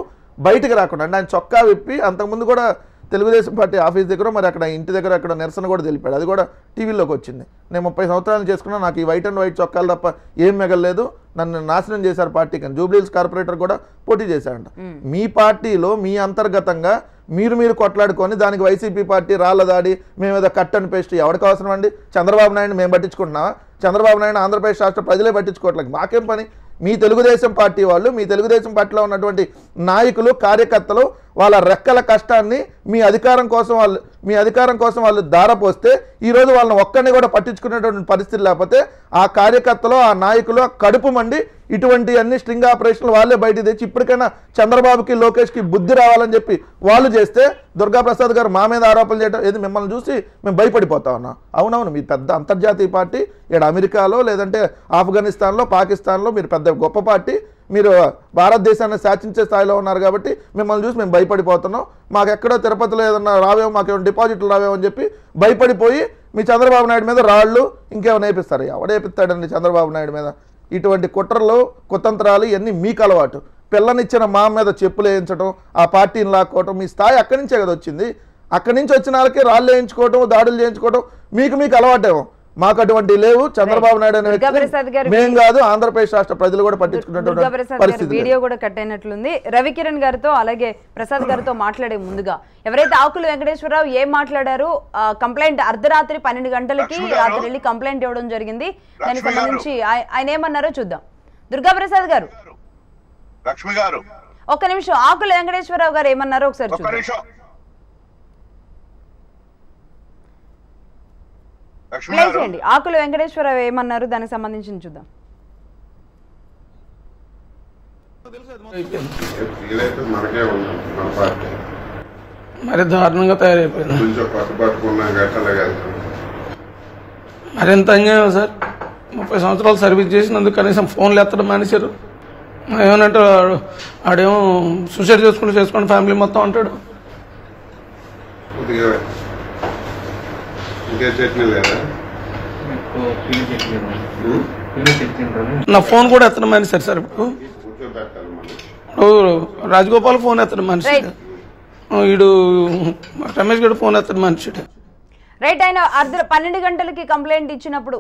బయటకు రాకుండా అంటే ఆయన చొక్కా విప్పి అంతకుముందు కూడా తెలుగుదేశం పార్టీ ఆఫీస్ దగ్గర మరి అక్కడ ఇంటి దగ్గర అక్కడ నిరసన కూడా తెలిపాడు. అది కూడా టీవీలోకి వచ్చింది. నేను ముప్పై సంవత్సరాలు చేసుకున్నా నాకు ఈ వైట్ అండ్ వైట్ చొక్కాలు తప్ప ఏం మిగలలేదు. నన్ను నాశనం చేశారు పార్టీకి అని జూబ్లీహిల్స్ కార్పొరేటర్ కూడా పోటీ చేశారంట మీ పార్టీలో మీ అంతర్గతంగా మీరు మీరు కొట్లాడుకొని దానికి వైసీపీ పార్టీ రాళ్ళ దాడి మేము ఏదో కట్ అండ్ పేస్ట్ ఎవరికి అవసరం అండి? చంద్రబాబు నాయుడు మేము పట్టించుకుంటున్నావా చంద్రబాబు నాయుడు ఆంధ్రప్రదేశ్ రాష్ట్ర ప్రజలే పట్టించుకోవట్లేదు మాకేం పని? మీ తెలుగుదేశం పార్టీ వాళ్ళు మీ తెలుగుదేశం పార్టీలో ఉన్నటువంటి నాయకులు కార్యకర్తలు వాళ్ళ రెక్కల కష్టాన్ని మీ అధికారం కోసం వాళ్ళు మీ అధికారం కోసం వాళ్ళు దారపోస్తే ఈరోజు వాళ్ళని ఒక్కరిని కూడా పట్టించుకునేటువంటి పరిస్థితి లేకపోతే ఆ కార్యకర్తలు ఆ నాయకులు కడుపు మండి ఇటువంటి అన్ని స్ట్రింగ్ ఆపరేషన్లు వాళ్ళే బయట తెచ్చి ఇప్పటికైనా చంద్రబాబుకి లోకేష్కి బుద్ధి రావాలని చెప్పి వాళ్ళు చేస్తే దుర్గాప్రసాద్ గారు మా మీద ఆరోపణలు చేయడం ఏది? మిమ్మల్ని చూసి మేము భయపడిపోతా ఉన్నాం. అవునవును మీ పెద్ద అంతర్జాతీయ పార్టీ ఇక్కడ అమెరికాలో లేదంటే ఆఫ్ఘనిస్తాన్లో పాకిస్తాన్లో మీరు పెద్ద గొప్ప పార్టీ మీరు భారతదేశాన్ని శాసించే స్థాయిలో ఉన్నారు కాబట్టి మిమ్మల్ని చూసి మేము భయపడిపోతున్నాం. మాకు ఎక్కడో తిరుపతిలో ఏదన్నా రావేమో మాకేమైనా డిపాజిట్లు రావేమో అని చెప్పి భయపడిపోయి మీ చంద్రబాబు నాయుడు మీద రాళ్ళు ఇంకేమైనా వేపిస్తారు. ఎవడేపిస్తాడండి చంద్రబాబు నాయుడు మీద? ఇటువంటి కుట్రలు కుతంత్రాలు ఇవన్నీ మీకు అలవాటు. పిల్లనిచ్చిన మా మీద చెప్పులు వేయించడం ఆ పార్టీని లాక్కోవటం మీ స్థాయి అక్కడి నుంచే కదా వచ్చింది. అక్కడి నుంచి వచ్చిన వాళ్ళకి రాళ్ళు వేయించుకోవటం దాడులు చేయించుకోవటం మీకు మీకు అలవాటేమో. మాకు అటువంటి లేవు చంద్రబాబు నాయుడు అనే మేం కాదు ఆంధ్రప్రదేశ్ రాష్ట్ర ప్రజలు కూడా పట్టించుకున్నటువంటి పరిస్థితి. వీడియో కూడా కట్ అయినట్లుంది రవికిరణ్ గారితో అలాగే ప్రసాద్ గారితో మాట్లాడే ముందుగా ఎవరైతే ఆకులు వెంకటేశ్వరరావు ఏం మాట్లాడారు కంప్లైంట్ అర్ధరాత్రి పన్నెండు గంటలకి. రాత్రి వెళ్ళి కంప్లైంట్ ఇవ్వడం జరిగింది. దానికి. సంబంధించి ఆయ- ఆయన ఏమన్నారో చూద్దాం. దుర్గా ప్రసాద్ గారు. లక్ష్మి గారు ఒక్క నిమిషం ఆకుల వెంకటేశ్వరరావు గారు ఏమన్నారో ఒకసారి చూద్దాం నిమిషం లక్ష్మి ప్లే చేయండి ఆకుల వెంకటేశ్వరరావు ఏమన్నారు? దానికి సంబంధించి చూద్దాం. మరి దారుణంగా తయారైపోయింది. మరింత అన్యాయం సార్? ముప్పై సంవత్సరాలు సర్వీస్ చేసినందుకు కనీసం ఫోన్లు ఎత్తడం మానేశారు. ఏమనంటే ఆడేమో సూసైడ్ చేసుకుంటూ చేసుకుని ఫ్యామిలీ మొత్తం అంటాడు. ఇంకే చట్నీ లేదా? ఉం? నా ఫోన్ కూడా ఎత్తడం మానేశారు సార్ ఇప్పుడు. రాజగోపాల్ ఫోన్ ఎత్తడం మనిషి వీడు రమేష్ గడు ఫోన్ ఎత్తడం మనిషి రైట్ ఆయన అర్ధ పన్నెండు గంటలకి కంప్లైంట్ ఇచ్చినప్పుడు.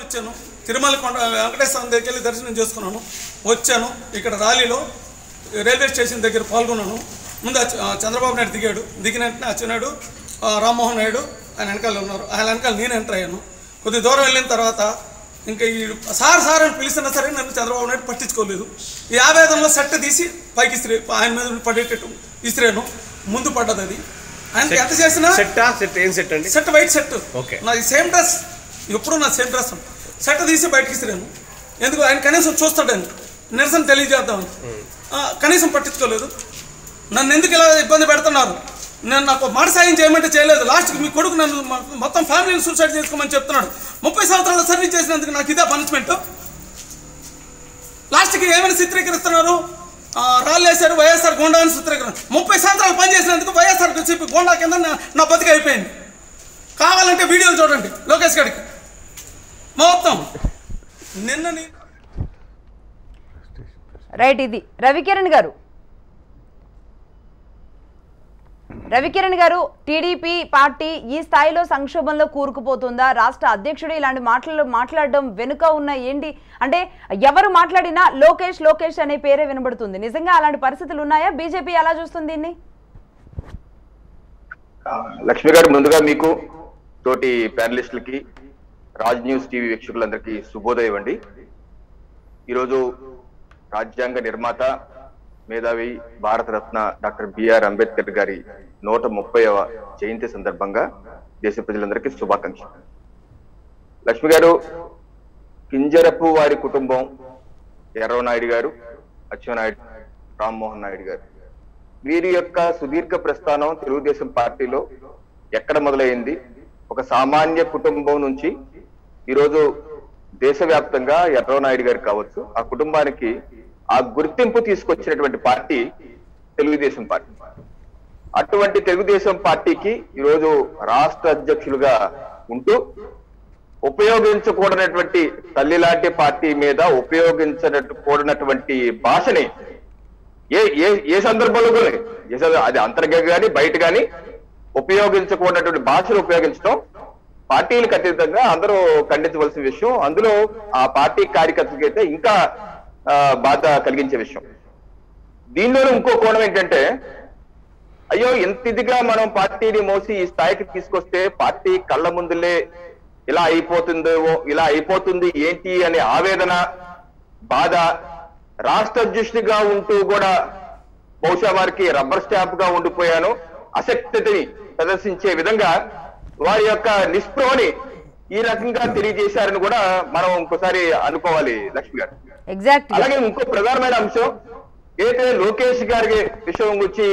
వచ్చాను. తిరుమల కొండ వెంకటేశ్వరం దగ్గరికి వెళ్ళి దర్శనం చేసుకున్నాను. వచ్చాను. ఇక్కడ ర్యాలీలో రైల్వే స్టేషన్ దగ్గర పాల్గొన్నాను. ముందు చంద్రబాబు నాయుడు దిగాడు. దిగిన వెంటనే అచ్చెన్నాయుడు ఆ, రామ్మోహన్ నాయుడు ఆయన వెనకాల ఉన్నారు. ఆయన వెనకాల నేను ఎంటర్ అయ్యాను. కొద్ది దూరం వెళ్ళిన తర్వాత ఇంకా ఈ సార్ సార్ అని పిలిచినా సరే నన్ను చంద్రబాబు నాయుడు పట్టించుకోలేదు. ఈ ఆవేదనలో సెట్ తీసి పైకి ఇస్త్రీ ఆయన మీద పడేటట్టు ఇస్త్రీను. ముందు పడ్డది అది. ఆయనకి ఎంత చేసినా సెట్టా సెట్ ఏం సెట్ అండి? Set white set. ఓకే. నాది సేమ్ డ్రెస్ ఎప్పుడు నా సేమ్ డ్రెస్ సెట్ తీసి బయటకి ఇస్తున్నాను ఎందుకు? ఆయన కనీసం చూస్తాడని నిరసన తెలియజేద్దామని. కనీసం పట్టించుకోలేదు. నన్ను ఎందుకు ఇలా ఇబ్బంది పెడుతున్నారు? నేను నాకు మాట సాయం చేయమంటే చేయలేదు. లాస్ట్కి మీ కొడుకు నన్ను మొత్తం ఫ్యామిలీని సూసైడ్ చేసుకోమని చెప్తున్నాడు. ముప్పై సంవత్సరాలు సర్వీస్ చేసినందుకు నాకు ఇదే పనిష్మెంట్ లాస్ట్కి ఏమైనా చిత్రీకరిస్తున్నారు? ఆ, రాళ్ళేశారు వైఎస్ఆర్ గోండాని చిత్రీకరణ. ముప్పై సంవత్సరాలు పనిచేసినందుకు వైఎస్ఆర్ చెప్పి గోండా కింద నా బతికి అయిపోయింది. కావాలంటే వీడియోలు చూడండి లోకేష్ గడికి మొత్తం. నిన్న రైట్ ఇది. రవికిరణ్ గారు. రవికిరణ్ గారు టీడీపీ పార్టీ ఈ స్థాయిలో సంక్షోభంలో కూరుకుపోతుందా? రాష్ట్ర అధ్యక్షుడు ఇలాంటి మాటలు మాట్లాడడం వెనుక ఉన్న ఏంటి? అంటే ఎవరు మాట్లాడినా లోకేష్ లోకేష్ అనే పేరే వినబడుతుంది. నిజంగా అలాంటి పరిస్థితులు ఉన్నాయా? బీజేపీ ఎలా చూస్తుంది దీన్ని? లక్ష్మి గారు ముందుగా మీకు తోటి ప్యానలిస్టులకి రాజ్ న్యూస్ టీవీ వీక్షకులందరికీ శుభోదయం అండి. ఈరోజు రాజ్యాంగ నిర్మాత మేధావి భారతరత్న డాక్టర్ బిఆర్ అంబేద్కర్ గారి నూట ముప్పైవ జయంతి సందర్భంగా దేశ ప్రజలందరికీ శుభాకాంక్షలు. లక్ష్మి గారు కింజరపు వారి కుటుంబం ఎర్రవనాయుడు గారు అచ్చెన్నాయుడు రామ్మోహన్ నాయుడు గారు. వీరి యొక్క సుదీర్ఘ ప్రస్థానం తెలుగుదేశం పార్టీలో ఎక్కడ మొదలైంది? ఒక సామాన్య కుటుంబం నుంచి ఈరోజు దేశవ్యాప్తంగా ఎర్రవనాయుడు గారు కావచ్చు ఆ కుటుంబానికి ఆ గుర్తింపు తీసుకొచ్చినటువంటి పార్టీ తెలుగుదేశం పార్టీ. అటువంటి తెలుగుదేశం పార్టీకి ఈరోజు రాష్ట్ర అధ్యక్షులుగా ఉంటూ ఉపయోగించకూడనటువంటి తల్లి లాంటి పార్టీ మీద ఉపయోగించకూడనటువంటి భాషని ఏ ఏ ఏ సందర్భంలో కూడా ఏ అది అంతర్గత కానీ బయట కానీ ఉపయోగించకూడనటువంటి భాషను ఉపయోగించడం పార్టీలకు అతీతంగా అందరూ ఖండించవలసిన విషయం. అందులో ఆ పార్టీ కార్యకర్తలకైతే ఇంకా బాధ కలిగించే విషయం. దీనిలోనే ఇంకో కోణం ఏంటంటే అయ్యో ఇంత ఇదిగా మనం పార్టీని మోసి ఈ స్థాయికి తీసుకొస్తే పార్టీ కళ్ళ ముందులే ఇలా అయిపోతుందో ఇలా అయిపోతుంది ఏంటి అనే ఆవేదన బాధ రాష్ట్ర అధ్యక్షుడిగా ఉంటూ కూడా బహుశా వారికి రబ్బర్ స్టాంప్గా ఉండిపోయాను. అసక్తిని ప్రదర్శించే విధంగా వారి యొక్క నిస్పృహని ఈ రకంగా తెలియజేశారని కూడా మనం ఇంకోసారి అనుకోవాలి లక్ష్మి గారు. ఎగ్జాక్ట్ అలాగే ఇంకో ప్రధానమైన అంశం ఏదైతే లోకేష్ గారి విషయం గురించి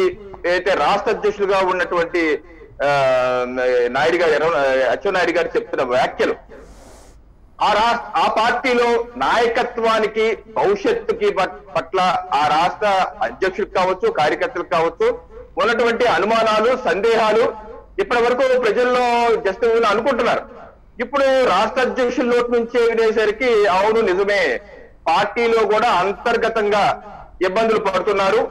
ఏదైతే రాష్ట్ర అధ్యక్షులుగా ఉన్నటువంటి నాయుడు గారు ఎర్ర- అచ్చెన్నాయుడు గారు చెప్తున్న వ్యాఖ్యలు ఆ రాష్ట్ర ఆ పార్టీలో నాయకత్వానికి భవిష్యత్తుకి పట్ల ఆ రాష్ట్ర అధ్యక్షులకు కావచ్చు కార్యకర్తలకు కావచ్చు ఉన్నటువంటి అనుమానాలు సందేహాలు ఇప్పటి వరకు ప్రజల్లో జస్ట్ అనుకుంటున్నారు. ఇప్పుడు రాష్ట్ర అధ్యక్షుల నోటి నుంచి వినేసరికి అవును నిజమే. పార్టీలో కూడా అంతర్గతంగా ఇబ్బందులు పడుతున్నారు.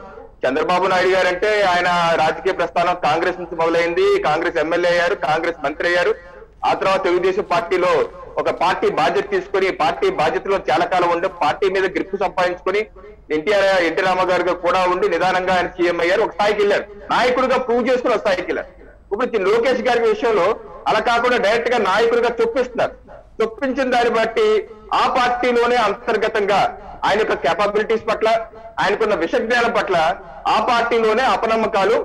చంద్రబాబు నాయుడు గారు అంటే ఆయన రాజకీయ ప్రస్థానం కాంగ్రెస్ నుంచి మొదలైంది. కాంగ్రెస్ ఎమ్మెల్యే అయ్యారు కాంగ్రెస్ మంత్రి అయ్యారు. ఆ తర్వాత తెలుగుదేశం పార్టీలో ఒక పార్టీ బాధ్యత తీసుకొని పార్టీ బాధ్యతలో చాలా కాలం ఉండి పార్టీ మీద గ్రిప్ సంపాదించుకొని ఎన్టీఆర్ ఎన్టీ రామారావు గారు కూడా ఉండి నిదానంగా ఆయన సీఎం అయ్యారు. ఒక స్థాయికి వెళ్ళారు. నాయకుడిగా ప్రూవ్ చేసుకుని ఒక స్థాయికి వెళ్ళారు. ఇప్పుడు లోకేష్ గారి విషయంలో అలా కాకుండా డైరెక్ట్గా నాయకుడిగా చొప్పిస్తున్నారు. చొప్పించిన దాన్ని బట్టి ఆ పార్టీలోనే అంతర్గతంగా ఆయన యొక్క కేపబిలిటీస్ పట్ల ఆయనకున్న విషజ్ఞానం పట్ల ఆ పార్టీలోనే అపనమ్మకాలు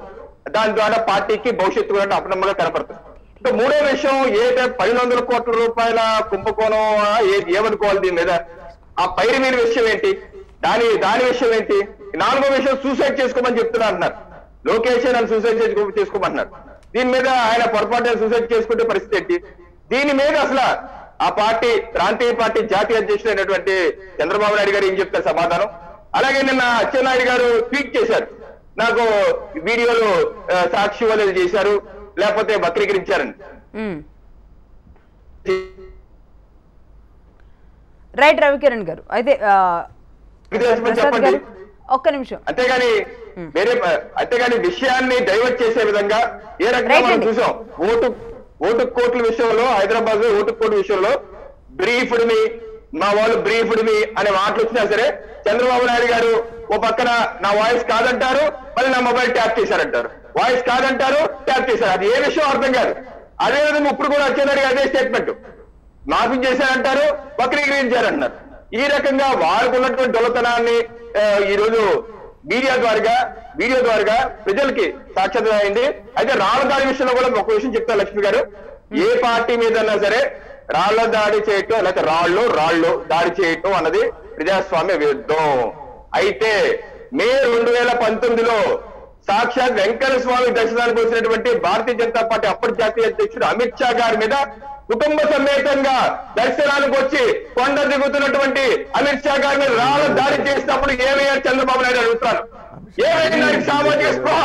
దాని ద్వారా పార్టీకి భవిష్యత్తు కూడా అపనమ్మగా కనపడుతుంది ఇంకా మూడో విషయం ఏదైతే పన్నెండు వందల కోట్ల రూపాయల కుంభకోణం ఏమనుకోవాలి దీని మీద? ఆ పైరు మీద విషయం ఏంటి? దాని దాని విషయం ఏంటి? నాలుగో విషయం సూసైడ్ చేసుకోమని చెప్తున్నా అంటున్నారు. లోకేష్ నన్ను సూసైడ్ చేసుకో చేసుకోమంటున్నారు. దీని మీద ఆయన పొరపాటు సూసైడ్ చేసుకుంటే పరిస్థితి ఏంటి? దీని మీద అసలు ఆ పార్టీ ప్రాంతీయ పార్టీ జాతీయ అధ్యక్షుడు అయినటువంటి చంద్రబాబు నాయుడు గారు ఏం చెప్తారు సమాధానం? అలాగే నిన్న అచ్చెన్నాయుడు గారు ట్వీట్ చేశారు. నాకు వీడియోలు సాక్షి వాళ్ళు చేశారు లేకపోతే వక్రీకరించారని. రైట్ రవికిరణ్ గారు అయితే ఒక్క నిమిషం. అంతేగాని వేరే అంతేగాని విషయాన్ని డైవర్ట్ చేసే విధంగా ఏ రకంగా. చూసాం? ఓటు ఓటు కోట్ల విషయంలో హైదరాబాద్లో ఓటు కోట్ల విషయంలో బ్రీఫ్డ్ మీ మా వాళ్ళు బ్రీఫ్డ్ మీ అనే మాటలు వచ్చినా సరే చంద్రబాబు నాయుడు గారు ఓ పక్కన నా వాయిస్ కాదంటారు మళ్ళీ నా మొబైల్ ట్యాప్ చేశారంటారు వాయిస్ కాదంటారు ట్యాప్ చేశారు అది ఏ విషయం అర్థం కాదు. అదే విధంగా ఇప్పుడు కూడా వచ్చేదానికి అదే స్టేట్మెంట్ మాఫీ చేశారంటారు వక్రీకరించారంటున్నారు ఈ రకంగా వారికి ఉన్నటువంటి దొలతనాన్ని ఈరోజు మీడియా ద్వారా ద్వారా ప్రజలకి సాక్షాత్ అయింది అయితే రాళ్ళ దాడి విషయంలో కూడా ఒక విషయం చెప్తా లక్ష్మి గారు. ఏ పార్టీ మీదన్నా సరే రాళ్ళ దాడి చేయటం లేకపోతే రాళ్ళు రాళ్ళు దాడి చేయటం అన్నది ప్రజాస్వామ్య విరుద్ధం. అయితే మే రెండు వేల పంతొమ్మిదిలో సాక్షాత్ వెంకట స్వామి దర్శనానికి వచ్చినటువంటి భారతీయ జనతా పార్టీ అప్పటి జాతీయ అధ్యక్షుడు అమిత్ షా గారి మీద కుటుంబ సమేతంగా దర్శనానికి వచ్చి కొండ దిగుతున్నటువంటి అమిత్ షా గారి మీద రాళ్ళ దాడి చేసినప్పుడు ఏమయ్యారు చంద్రబాబు నాయుడు అడుగుతారు ఏమైంది సామాజిక స్పృహ?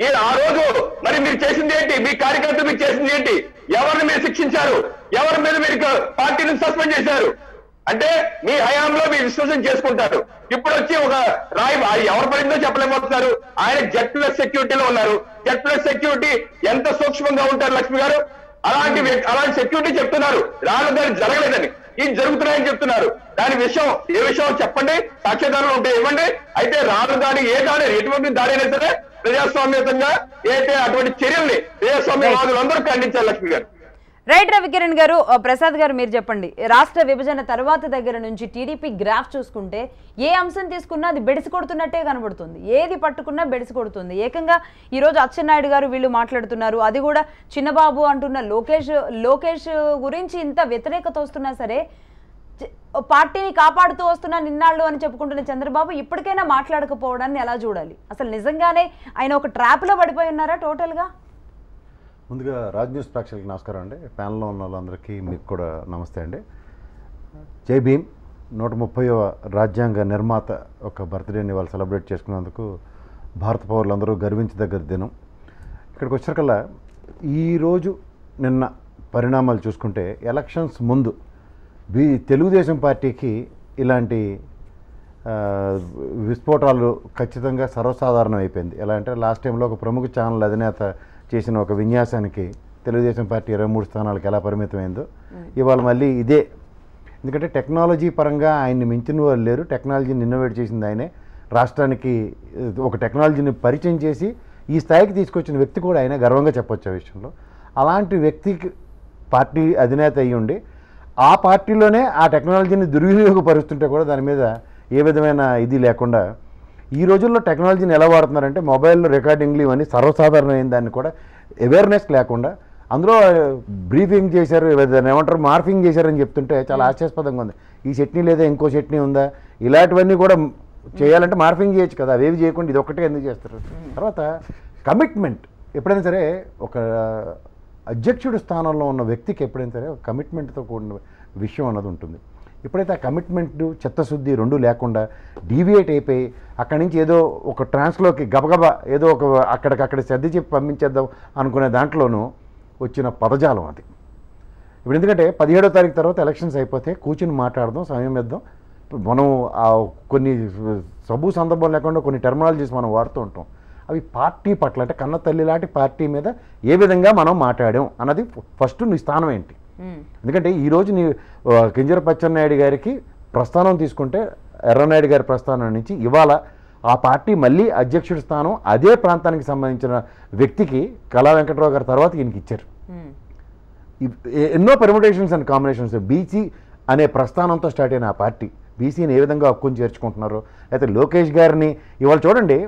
ఈ ఆ రోజు మరి మీరు చేసింది ఏంటి? మీ కార్యకర్తలు మీకు చేసింది ఏంటి? ఎవరిని మీరు శిక్షించారు? ఎవరి మీద మీరు పార్టీని సస్పెండ్ చేశారు? అంటే మీ హయాంలో మీరు విశ్వాసం చేసుకుంటారు. ఇప్పుడు వచ్చి ఒక రాయి ఎవరు పడిందో చెప్పలేకపోతున్నారు. ఆయన జెడ్ ప్లస్ సెక్యూరిటీలో ఉన్నారు. జెడ్ ప్లస్ సెక్యూరిటీ ఎంత సూక్ష్మంగా ఉంటారు లక్ష్మి గారు? అలాంటి అలాంటి సెక్యూరిటీ చెప్తున్నారు. రాళ్ళ దాడి జరగలేదని. ఇది జరుగుతున్నాయని చెప్తున్నారు. దాని విషయం ఏ విషయం చెప్పండి సాక్ష్యాధారాలు ఉంటే ఇవ్వండి. అయితే రాళ్ళ దాడి ఏ దాడి ఎటువంటి దాడి అయినా సరే ప్రజాస్వామ్యతంగా అయితే అటువంటి చర్యల్ని ప్రజాస్వామ్యవాదులు అందరూ ఖండించారు లక్ష్మి గారు. రైట్ రవికిరణ్ గారు ప్రసాద్ గారు మీరు చెప్పండి. రాష్ట్ర విభజన తర్వాత దగ్గర నుంచి టీడీపీ గ్రాఫ్ చూసుకుంటే ఏ అంశం తీసుకున్నా అది బెడిసి కొడుతున్నట్టే కనబడుతుంది. ఏది పట్టుకున్నా బెడిసి కొడుతుంది. ఏకంగా ఈరోజు అచ్చెన్నాయుడు గారు వీళ్ళు మాట్లాడుతున్నారు. అది కూడా చిన్నబాబు అంటున్న లోకేష్ లోకేష్ గురించి ఇంత వ్యతిరేకత వస్తున్నా సరే పార్టీని కాపాడుతూ వస్తున్న నిన్నాళ్ళు అని చెప్పుకుంటున్న చంద్రబాబు ఇప్పటికైనా మాట్లాడకపోవడాన్ని ఎలా చూడాలి? అసలు నిజంగానే ఆయన ఒక ట్రాప్లో పడిపోయి ఉన్నారా టోటల్గా? ముందుగా రాజ్ న్యూస్ ప్రేక్షకులకు నమస్కారం అండి. ప్యానల్లో ఉన్న వాళ్ళందరికీ మీకు కూడా నమస్తే అండి. జై భీమ్ నూట ముప్పైవ రాజ్యాంగ నిర్మాత ఒక బర్త్డేని వాళ్ళు సెలబ్రేట్ చేసుకున్నందుకు భారత పౌరులందరూ గర్వించదగ్గ దినం. ఇక్కడికి వచ్చరికల్లా ఈరోజు నిన్న పరిణామాలు చూసుకుంటే ఎలక్షన్స్ ముందు బీ తెలుగుదేశం పార్టీకి ఇలాంటి విస్ఫోటాలు ఖచ్చితంగా సర్వసాధారణం అయిపోయింది. ఎలా అంటే లాస్ట్ టైంలో ఒక ప్రముఖ ఛానల్ అధినేత చేసిన ఒక విన్యాసానికి తెలుగుదేశం పార్టీ ఇరవై మూడు స్థానాలకు ఎలా పరిమితమైందో ఇవాళ మళ్ళీ ఇదే. ఎందుకంటే టెక్నాలజీ పరంగా ఆయన్ని మించిన వాళ్ళు లేరు. టెక్నాలజీని ఇన్నోవేట్ చేసింది ఆయనే. రాష్ట్రానికి ఒక టెక్నాలజీని పరిచయం చేసి ఈ స్థాయికి తీసుకొచ్చిన వ్యక్తి కూడా ఆయన గర్వంగా చెప్పొచ్చు ఆ విషయంలో. అలాంటి వ్యక్తికి పార్టీ అధినేత అయ్యి ఉండి ఆ పార్టీలోనే ఆ టెక్నాలజీని దుర్వినియోగపరుస్తుంటే కూడా దాని మీద ఏ విధమైన ఇది లేకుండా ఈ రోజుల్లో టెక్నాలజీని ఎలా వాడుతున్నారంటే మొబైల్లో రికార్డింగ్లు ఇవన్నీ సర్వసాధారణమైన దాన్ని కూడా అవేర్నెస్ లేకుండా అందులో బ్రీఫింగ్ చేశారు ఏమంటారు మార్ఫింగ్ చేశారని చెప్తుంటే చాలా ఆశ్చర్యస్పదంగా ఉంది. ఈ చట్నీ లేదా ఇంకో చట్నీ ఉందా? ఇలాంటివన్నీ కూడా చేయాలంటే మార్ఫింగ్ చేయొచ్చు కదా అవేవి చేయకుండా ఇది ఒక్కటే ఎందుకు చేస్తారు? తర్వాత కమిట్మెంట్ ఎప్పుడైనా సరే ఒక అధ్యక్షుడి స్థానంలో ఉన్న వ్యక్తికి ఎప్పుడైనా సరే ఒక కమిట్మెంట్తో కూడిన విషయం అన్నది ఉంటుంది. ఎప్పుడైతే ఆ కమిట్మెంట్ చిత్తశుద్ధి రెండు లేకుండా డీవియేట్ అయిపోయి అక్కడి నుంచి ఏదో ఒక ట్రాన్స్లోకి గబగబా ఏదో ఒక అక్కడికక్కడ శ్రద్ధ చెప్పి పంపించేద్దాం అనుకునే దాంట్లోనూ వచ్చిన పదజాలం అది. ఇప్పుడు ఎందుకంటే పదిహేడో తారీఖు తర్వాత ఎలక్షన్స్ అయిపోతే కూర్చుని మాట్లాడదాం సమయం ఇద్దాం. మనం కొన్ని సబు సందర్భం లేకుండా కొన్ని టెర్మినాలజీస్ మనం వాడుతూ ఉంటాం. అవి పార్టీ పట్ల అంటే కన్న తల్లి లాంటి పార్టీ మీద ఏ విధంగా మనం మాట్లాడాం అన్నది ఫస్ట్ నీ స్థానం ఏంటి? ఎందుకంటే ఈరోజు నీ కింజర పచ్చెన్నాయుడు గారికి ప్రస్థానం తీసుకుంటే ఎర్రనాయుడు గారి ప్రస్థానం నుంచి ఇవాళ ఆ పార్టీ మళ్ళీ అధ్యక్షుడి స్థానం అదే ప్రాంతానికి సంబంధించిన వ్యక్తికి కళా వెంకటరావు గారి తర్వాత ఈయనకి ఇచ్చారు. ఎన్నో పెర్ముటేషన్స్ అండ్ కాంబినేషన్స్ బీసీ అనే ప్రస్థానంతో స్టార్ట్ అయిన ఆ పార్టీ. బీసీని ఏ విధంగా హక్కుని చేర్చుకుంటున్నారు అయితే లోకేష్ గారిని ఇవాళ చూడండి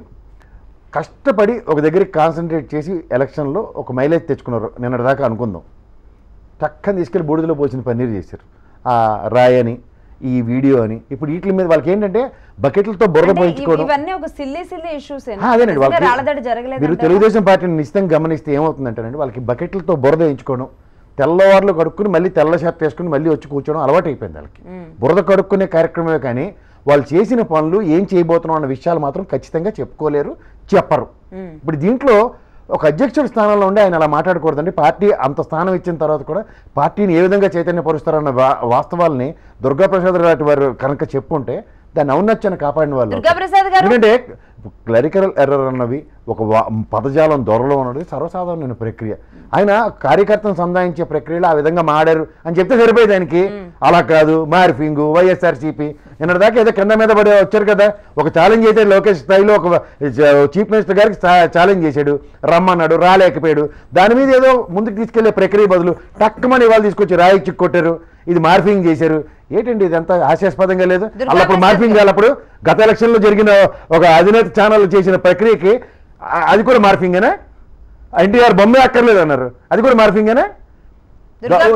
కష్టపడి ఒక దగ్గరికి కాన్సన్ట్రేట్ చేసి ఎలక్షన్లో ఒక మైలేజ్ తెచ్చుకున్నారు. నిన్నటిదాకా అనుకుందాం. చక్కని తీసుకెళ్ళి బూడిదలో పోసిన పన్నీర్ చేశారు. ఆ రాయని ఈ వీడియో అని ఇప్పుడు వీటి మీద వాళ్ళకి ఏంటంటే బకెట్లతో ఇవ్- పోయించుకోవడం. ఇవన్నీ ఒక సిల్లీ సిల్లీ ఇష్యూస్ ఆ, అదేనండి. వాళ్ళకి రాళ్ళదాడి మీరు తెలుగుదేశం పార్టీని నిశ్చితంగా గమనిస్తే ఏమవుతుందంటేనండి వాళ్ళకి బకెట్లతో బురద వేయించుకోవడం తెల్లవార్లు కడుక్కుని మళ్ళీ తెల్ల షర్ట్ వేసుకుని మళ్ళీ వచ్చి కూర్చోవడం అలవాటు అయిపోయింది వాళ్ళకి బురద కడుక్కునే కార్యక్రమమే కానీ వాళ్ళు చేసిన పనులు ఏం చేయబోతున్నాం అన్న విషయాలు మాత్రం ఖచ్చితంగా చెప్పుకోలేరు చెప్పరు. ఇప్పుడు దీంట్లో ఒక అధ్యక్షుడి స్థానంలో ఉండి ఆయన అలా మాట్లాడకూడదండి. పార్టీ అంత స్థానం ఇచ్చిన తర్వాత కూడా పార్టీని ఏ విధంగా చైతన్యపరుస్తారన్న వాస్తవాల్ని దుర్గాప్రసాద్ లాంటి వారు కనుక చెప్పుంటే దాన్ని ఔన్నత్యాన్ని కాపాడిన వాళ్ళు గారు? ఎందుకంటే క్లరికల్ ఎర్రర్ అన్నవి ఒక పదజాలం దొరలో ఉన్నది సర్వసాధారణమైన ప్రక్రియ. ఆయన కార్యకర్తను సంధానించే ప్రక్రియలో ఆ విధంగా మాడారు అని చెప్తే సరిపోయేది ఆయనకి అలా కాదు మార్ఫింగ్ వైఎస్ఆర్సీపీ. నిన్నటిదాకా ఏదో కింద మీద పడి వచ్చారు కదా. ఒక ఛాలెంజ్ అయితే లోకేష్ స్థాయిలో. ఒక చీఫ్ మినిస్టర్ గారికి ఛాలెంజ్ చేశాడు. రమ్మన్నాడు రాలేకపోయాడు. దాని మీద ఏదో ముందుకు తీసుకెళ్ళే ప్రక్రియ బదులు టక్కుమని వాళ్ళు తీసుకొచ్చి రాయి చిక్కు కొట్టారు. ఇది మార్ఫింగ్ చేశారు. ఏంటండి ఇదంతా హాస్యాస్పదంగా లేదు? అల్లప్పుడు మార్ఫింగ్ అప్పుడు గత ఎలక్షన్లో జరిగిన ఒక అధినేత ఛానల్ చేసిన ప్రక్రియకి అది కూడా మార్ఫింగేనా? ఎన్టీఆర్ బొమ్మే అక్కర్లేదు అన్నారు అది కూడా మార్ఫింగేనా?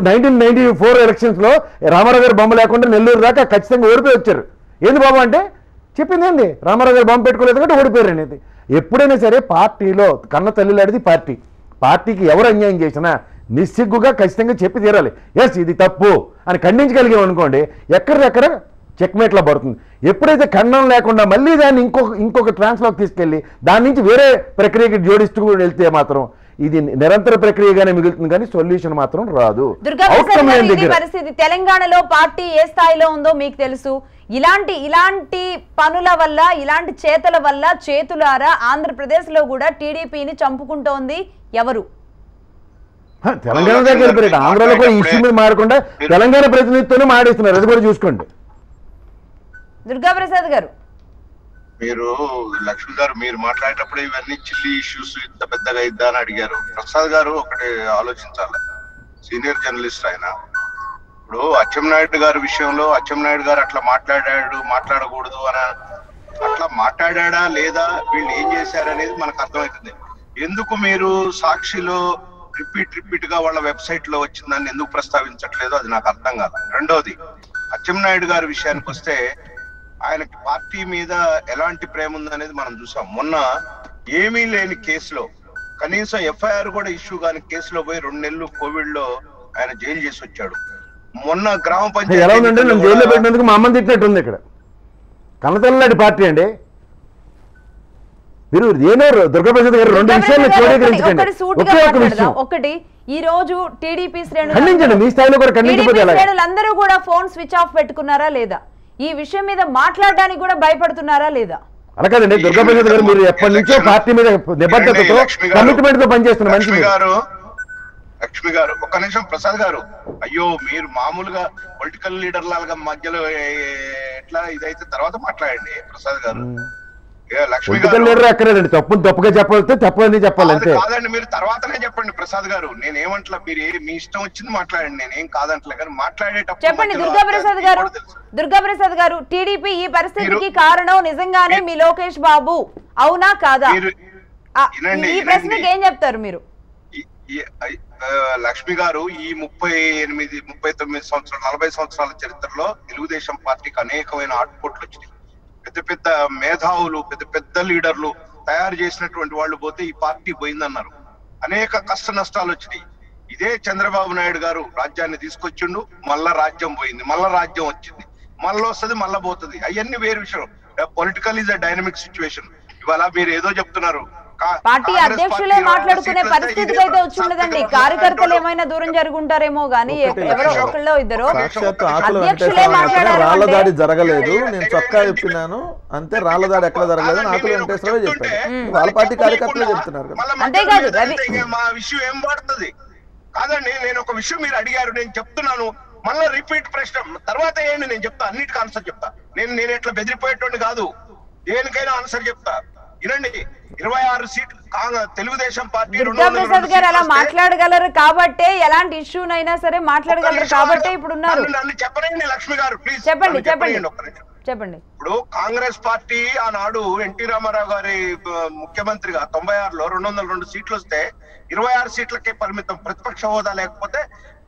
నైన్టీన్ నైన్టీ ఫోర్ ఎలక్షన్స్లో రామారావు గారి బొమ్మ లేకుండా నెల్లూరు దాకా ఖచ్చితంగా ఓడిపోయి వచ్చారు. ఏంది బాబు అంటే? చెప్పింది ఏంది? రామారావు గారు బొమ్మ పెట్టుకోలేదు కాబట్టి ఓడిపోయారు అనేది. ఎప్పుడైనా సరే పార్టీలో కన్న తల్లిలాడిది పార్టీ. పార్టీకి ఎవరు అన్యాయం చేసినా నిస్సిగ్గుగా ఖచ్చితంగా చెప్పి తీరాలి. ఎస్ ఇది తప్పు అని ఖండించగలిగాం అనుకోండి ఎక్కడిదెక్కడ చెక్మేట్లా పడుతుంది. ఎప్పుడైతే ఖండం లేకుండా మళ్ళీ దాన్ని ఇంకొక ఇంకొక ట్రాన్స్లోకి తీసుకెళ్ళి దాని నుంచి వేరే ప్రక్రియకి జోడిస్తూ వెళ్తే మాత్రం ఇది నిరంతర ప్రక్రియగానే మిగులుతుంది కానీ సొల్యూషన్ మాత్రం రాదు. పరిస్థితి. తెలంగాణలో పార్టీ ఏ స్థాయిలో ఉందో మీకు తెలుసు. ఇలాంటి ఇలాంటి పనుల వల్ల ఇలాంటి చేతల వల్ల చేతులారా ఆంధ్రప్రదేశ్లో కూడా టీడీపీని చంపుకుంటోంది ఎవరు? హ, తెలంగాణ దగ్గర ఆంధ్రాలో కూడా ఈ ఇష్యూ మీద మారకుండా తెలంగాణ ప్రతినిధితోనే మాడేస్తున్నారు అది కూడా చూసుకోండి. దుర్గాప్రసాద్ గారు. మీరు లక్ష్మి గారు మీరు మాట్లాడేటప్పుడు ఇవన్నీ చిల్లి ఇష్యూస్ ఇంత పెద్దగా ఇద్దా అని అడిగారు. ప్రసాద్ గారు ఒకటి ఆలోచించాలి. సీనియర్ జర్నలిస్ట్ ఆయన. ఇప్పుడు అచ్చెంనాయుడు గారి విషయంలో అచ్చెంనాయుడు గారు అట్లా మాట్లాడాడు మాట్లాడకూడదు అని అట్లా మాట్లాడా లేదా వీళ్ళు ఏం చేశారు అనేది మనకు అర్థమవుతుంది ఎందుకు మీరు సాక్షిలో రిపీట్ రిపీట్గా వాళ్ళ వెబ్సైట్లో వచ్చిందని ఎందుకు ప్రస్తావించట్లేదు? అది నాకు అర్థం కాదు. రెండోది అచ్చెంనాయుడు గారి విషయానికి వస్తే ఆయనకి పార్టీ మీద ఎలాంటి ప్రేమ ఉందనేది మనం చూసాం. మొన్న ఏమీ లేని కేసులో కనీసం ఎఫ్ఐఆర్ కూడా ఇష్యూ కాని కేసులో పోయి రెండు నెలలు కోవిడ్లో ఆయన జైలు చేసి వచ్చాడు. మొన్న గ్రామ పంచాయతీ ఎలా ఉందంటే జైల్లో పెట్టినందుకు మా అమ్మని తిట్టినట్టు ఉంది ఇక్కడ. కన్నతల్లాడి పార్టీ అండి. మీరు దుర్గాప్రసాద్ గారు రెండు విషయాలు ఒకటి- ఒకే ఒక. విషయం. ఈ రోజు టీడీపీ శ్రేణులు ఖండించండి మీ స్థాయిలో కూడా ఖండించకపోతే? శ్రేణులందరూ కూడా ఫోన్ స్విచ్ ఆఫ్ పెట్టుకున్నారా లేదా? ఈ విషయం మీద మాట్లాడడానికి కూడా భయపడుతున్నారా లేదా? అలా కాదండి దుర్గాప్రసాద్ గారు మీరు ఎప్పటి నుంచో పార్టీ మీద నిబద్ధతతో లక్ష్మి గారు, కమిట్మెంట్తో పనిచేస్తున్న మనిషి లక్ష్మి మీరు. గారు లక్ష్మి గారు ఒక్క నిమిషం ప్రసాద్ గారు. అయ్యో మీరు మామూలుగా పొలిటికల్ లీడర్ లాగా మధ్యలో ఎట్లా ఇదైతే తర్వాత మాట్లాడండి ప్రసాద్ గారు. లక్ష్మి పొలిటికల్ గారు? లీడర్ అక్కర్లేదండి తప్పు తప్పుగా చెప్పాలితే తప్పని చెప్పాలి అంతే. కాదండి మీరు తర్వాతనే చెప్పండి ప్రసాద్ గారు. నేను ఏమంటలా మీరు ఏ- మీ ఇష్టం వచ్చింది మాట్లాడండి నేను ఏం కాదంటలే కానీ మాట్లాడేటప్పుడు చెప్పండి దుర్గా ప్రసాద్ గారు. దుర్గా ప్రసాద్ గారు టీడీపీ ఈ పరిస్థితికి కారణం నిజంగానే మీ లోకేష్ బాబు. అవునా కాదా? ఈ. ప్రశ్నకి ఏం చెప్తారు మీరు? లక్ష్మి గారు ఈ ముప్పై ఎనిమిది ముప్పై తొమ్మిది సంవత్సరాలు నలభై సంవత్సరాల చరిత్రలో తెలుగుదేశం పార్టీకి అనేకమైన ఆటుపోట్లు వచ్చినాయి. పెద్ద పెద్ద మేధావులు పెద్ద పెద్ద లీడర్లు తయారు చేసినటువంటి వాళ్ళు పోతే ఈ పార్టీ పోయిందన్నారు. అనేక కష్ట నష్టాలు వచ్చినాయి. ఇదే చంద్రబాబు నాయుడు గారు రాజ్యాన్ని తీసుకొచ్చిండు మళ్ళా రాజ్యం పోయింది మళ్ళా రాజ్యం వచ్చింది. మళ్ళీ వస్తుంది మళ్ళా పోతుంది. అవన్నీ వేరు విషయం. Political is a dynamic situation. ఇవాళ మీరు ఏదో చెప్తున్నారు పార్టీ అధ్యక్షులే మాట్లాడుకునే పరిస్థితికి ఇదే అయితే వచ్చి ఉండదండి సాత్విక కార్యకర్తలు. ఏమైనా దూరం జరుగుంటారేమో గానీ ఎవరో. ఒకళ్ళో ఇద్దరు ఒక సాక్షాత్ నిమిషం, ఆకులు అధ్యక్షులే వెంకటేశ్వర మాట్లాడారు రాళ్ళ అంటే- దాడి జరగలేదు. నేను చొక్కా విప్పినాను అంతే రాళ్ళ దాడి ఎక్కడ జరగలేదు ఆకులు వెంకటేశ్వరరావు చెప్పాడు వాళ్ళ పార్టీ కార్యకర్తలే చెప్తున్నారు అంతేకాదు, మా విషయం ఏం పడుతుంది? కాదండి నేను ఒక విషయం మీరు అడిగారు నేను చెప్తున్నాను. మళ్ళీ రిపీట్ ప్రశ్న తర్వాత ఏంటి నేను చెప్తా అన్నిటికీ ఆన్సర్ చెప్తా. నేను నేను ఎట్లా బెదిరిపోయేటోండి కాదు. దేనికైనా ఆన్సర్ చెప్తా. వినండి ఇరవై ఆరు సీట్లు కాంగ్రెస్ తెలుగుదేశం పార్టీ ప్రసాద్ గారు అలా మాట్లాడగలరు కాబట్టే ఎలాంటి ఇష్యూనైనా సరే మాట్లాడగలరు కాబట్టే ఇప్పుడు ఉన్నారు చెప్పనండి లక్ష్మి గారు ప్లీజ్ చెప్పండి చెప్పండి. చెప్పండి. ఇప్పుడు కాంగ్రెస్ పార్టీ ఆనాడు ఎన్టీ రామారావు గారి ముఖ్యమంత్రిగా తొంభై ఆరులో రెండు వందల రెండు సీట్లు వస్తే ఇరవై ఆరు సీట్లకే పరిమితం ప్రతిపక్ష హోదా లేకపోతే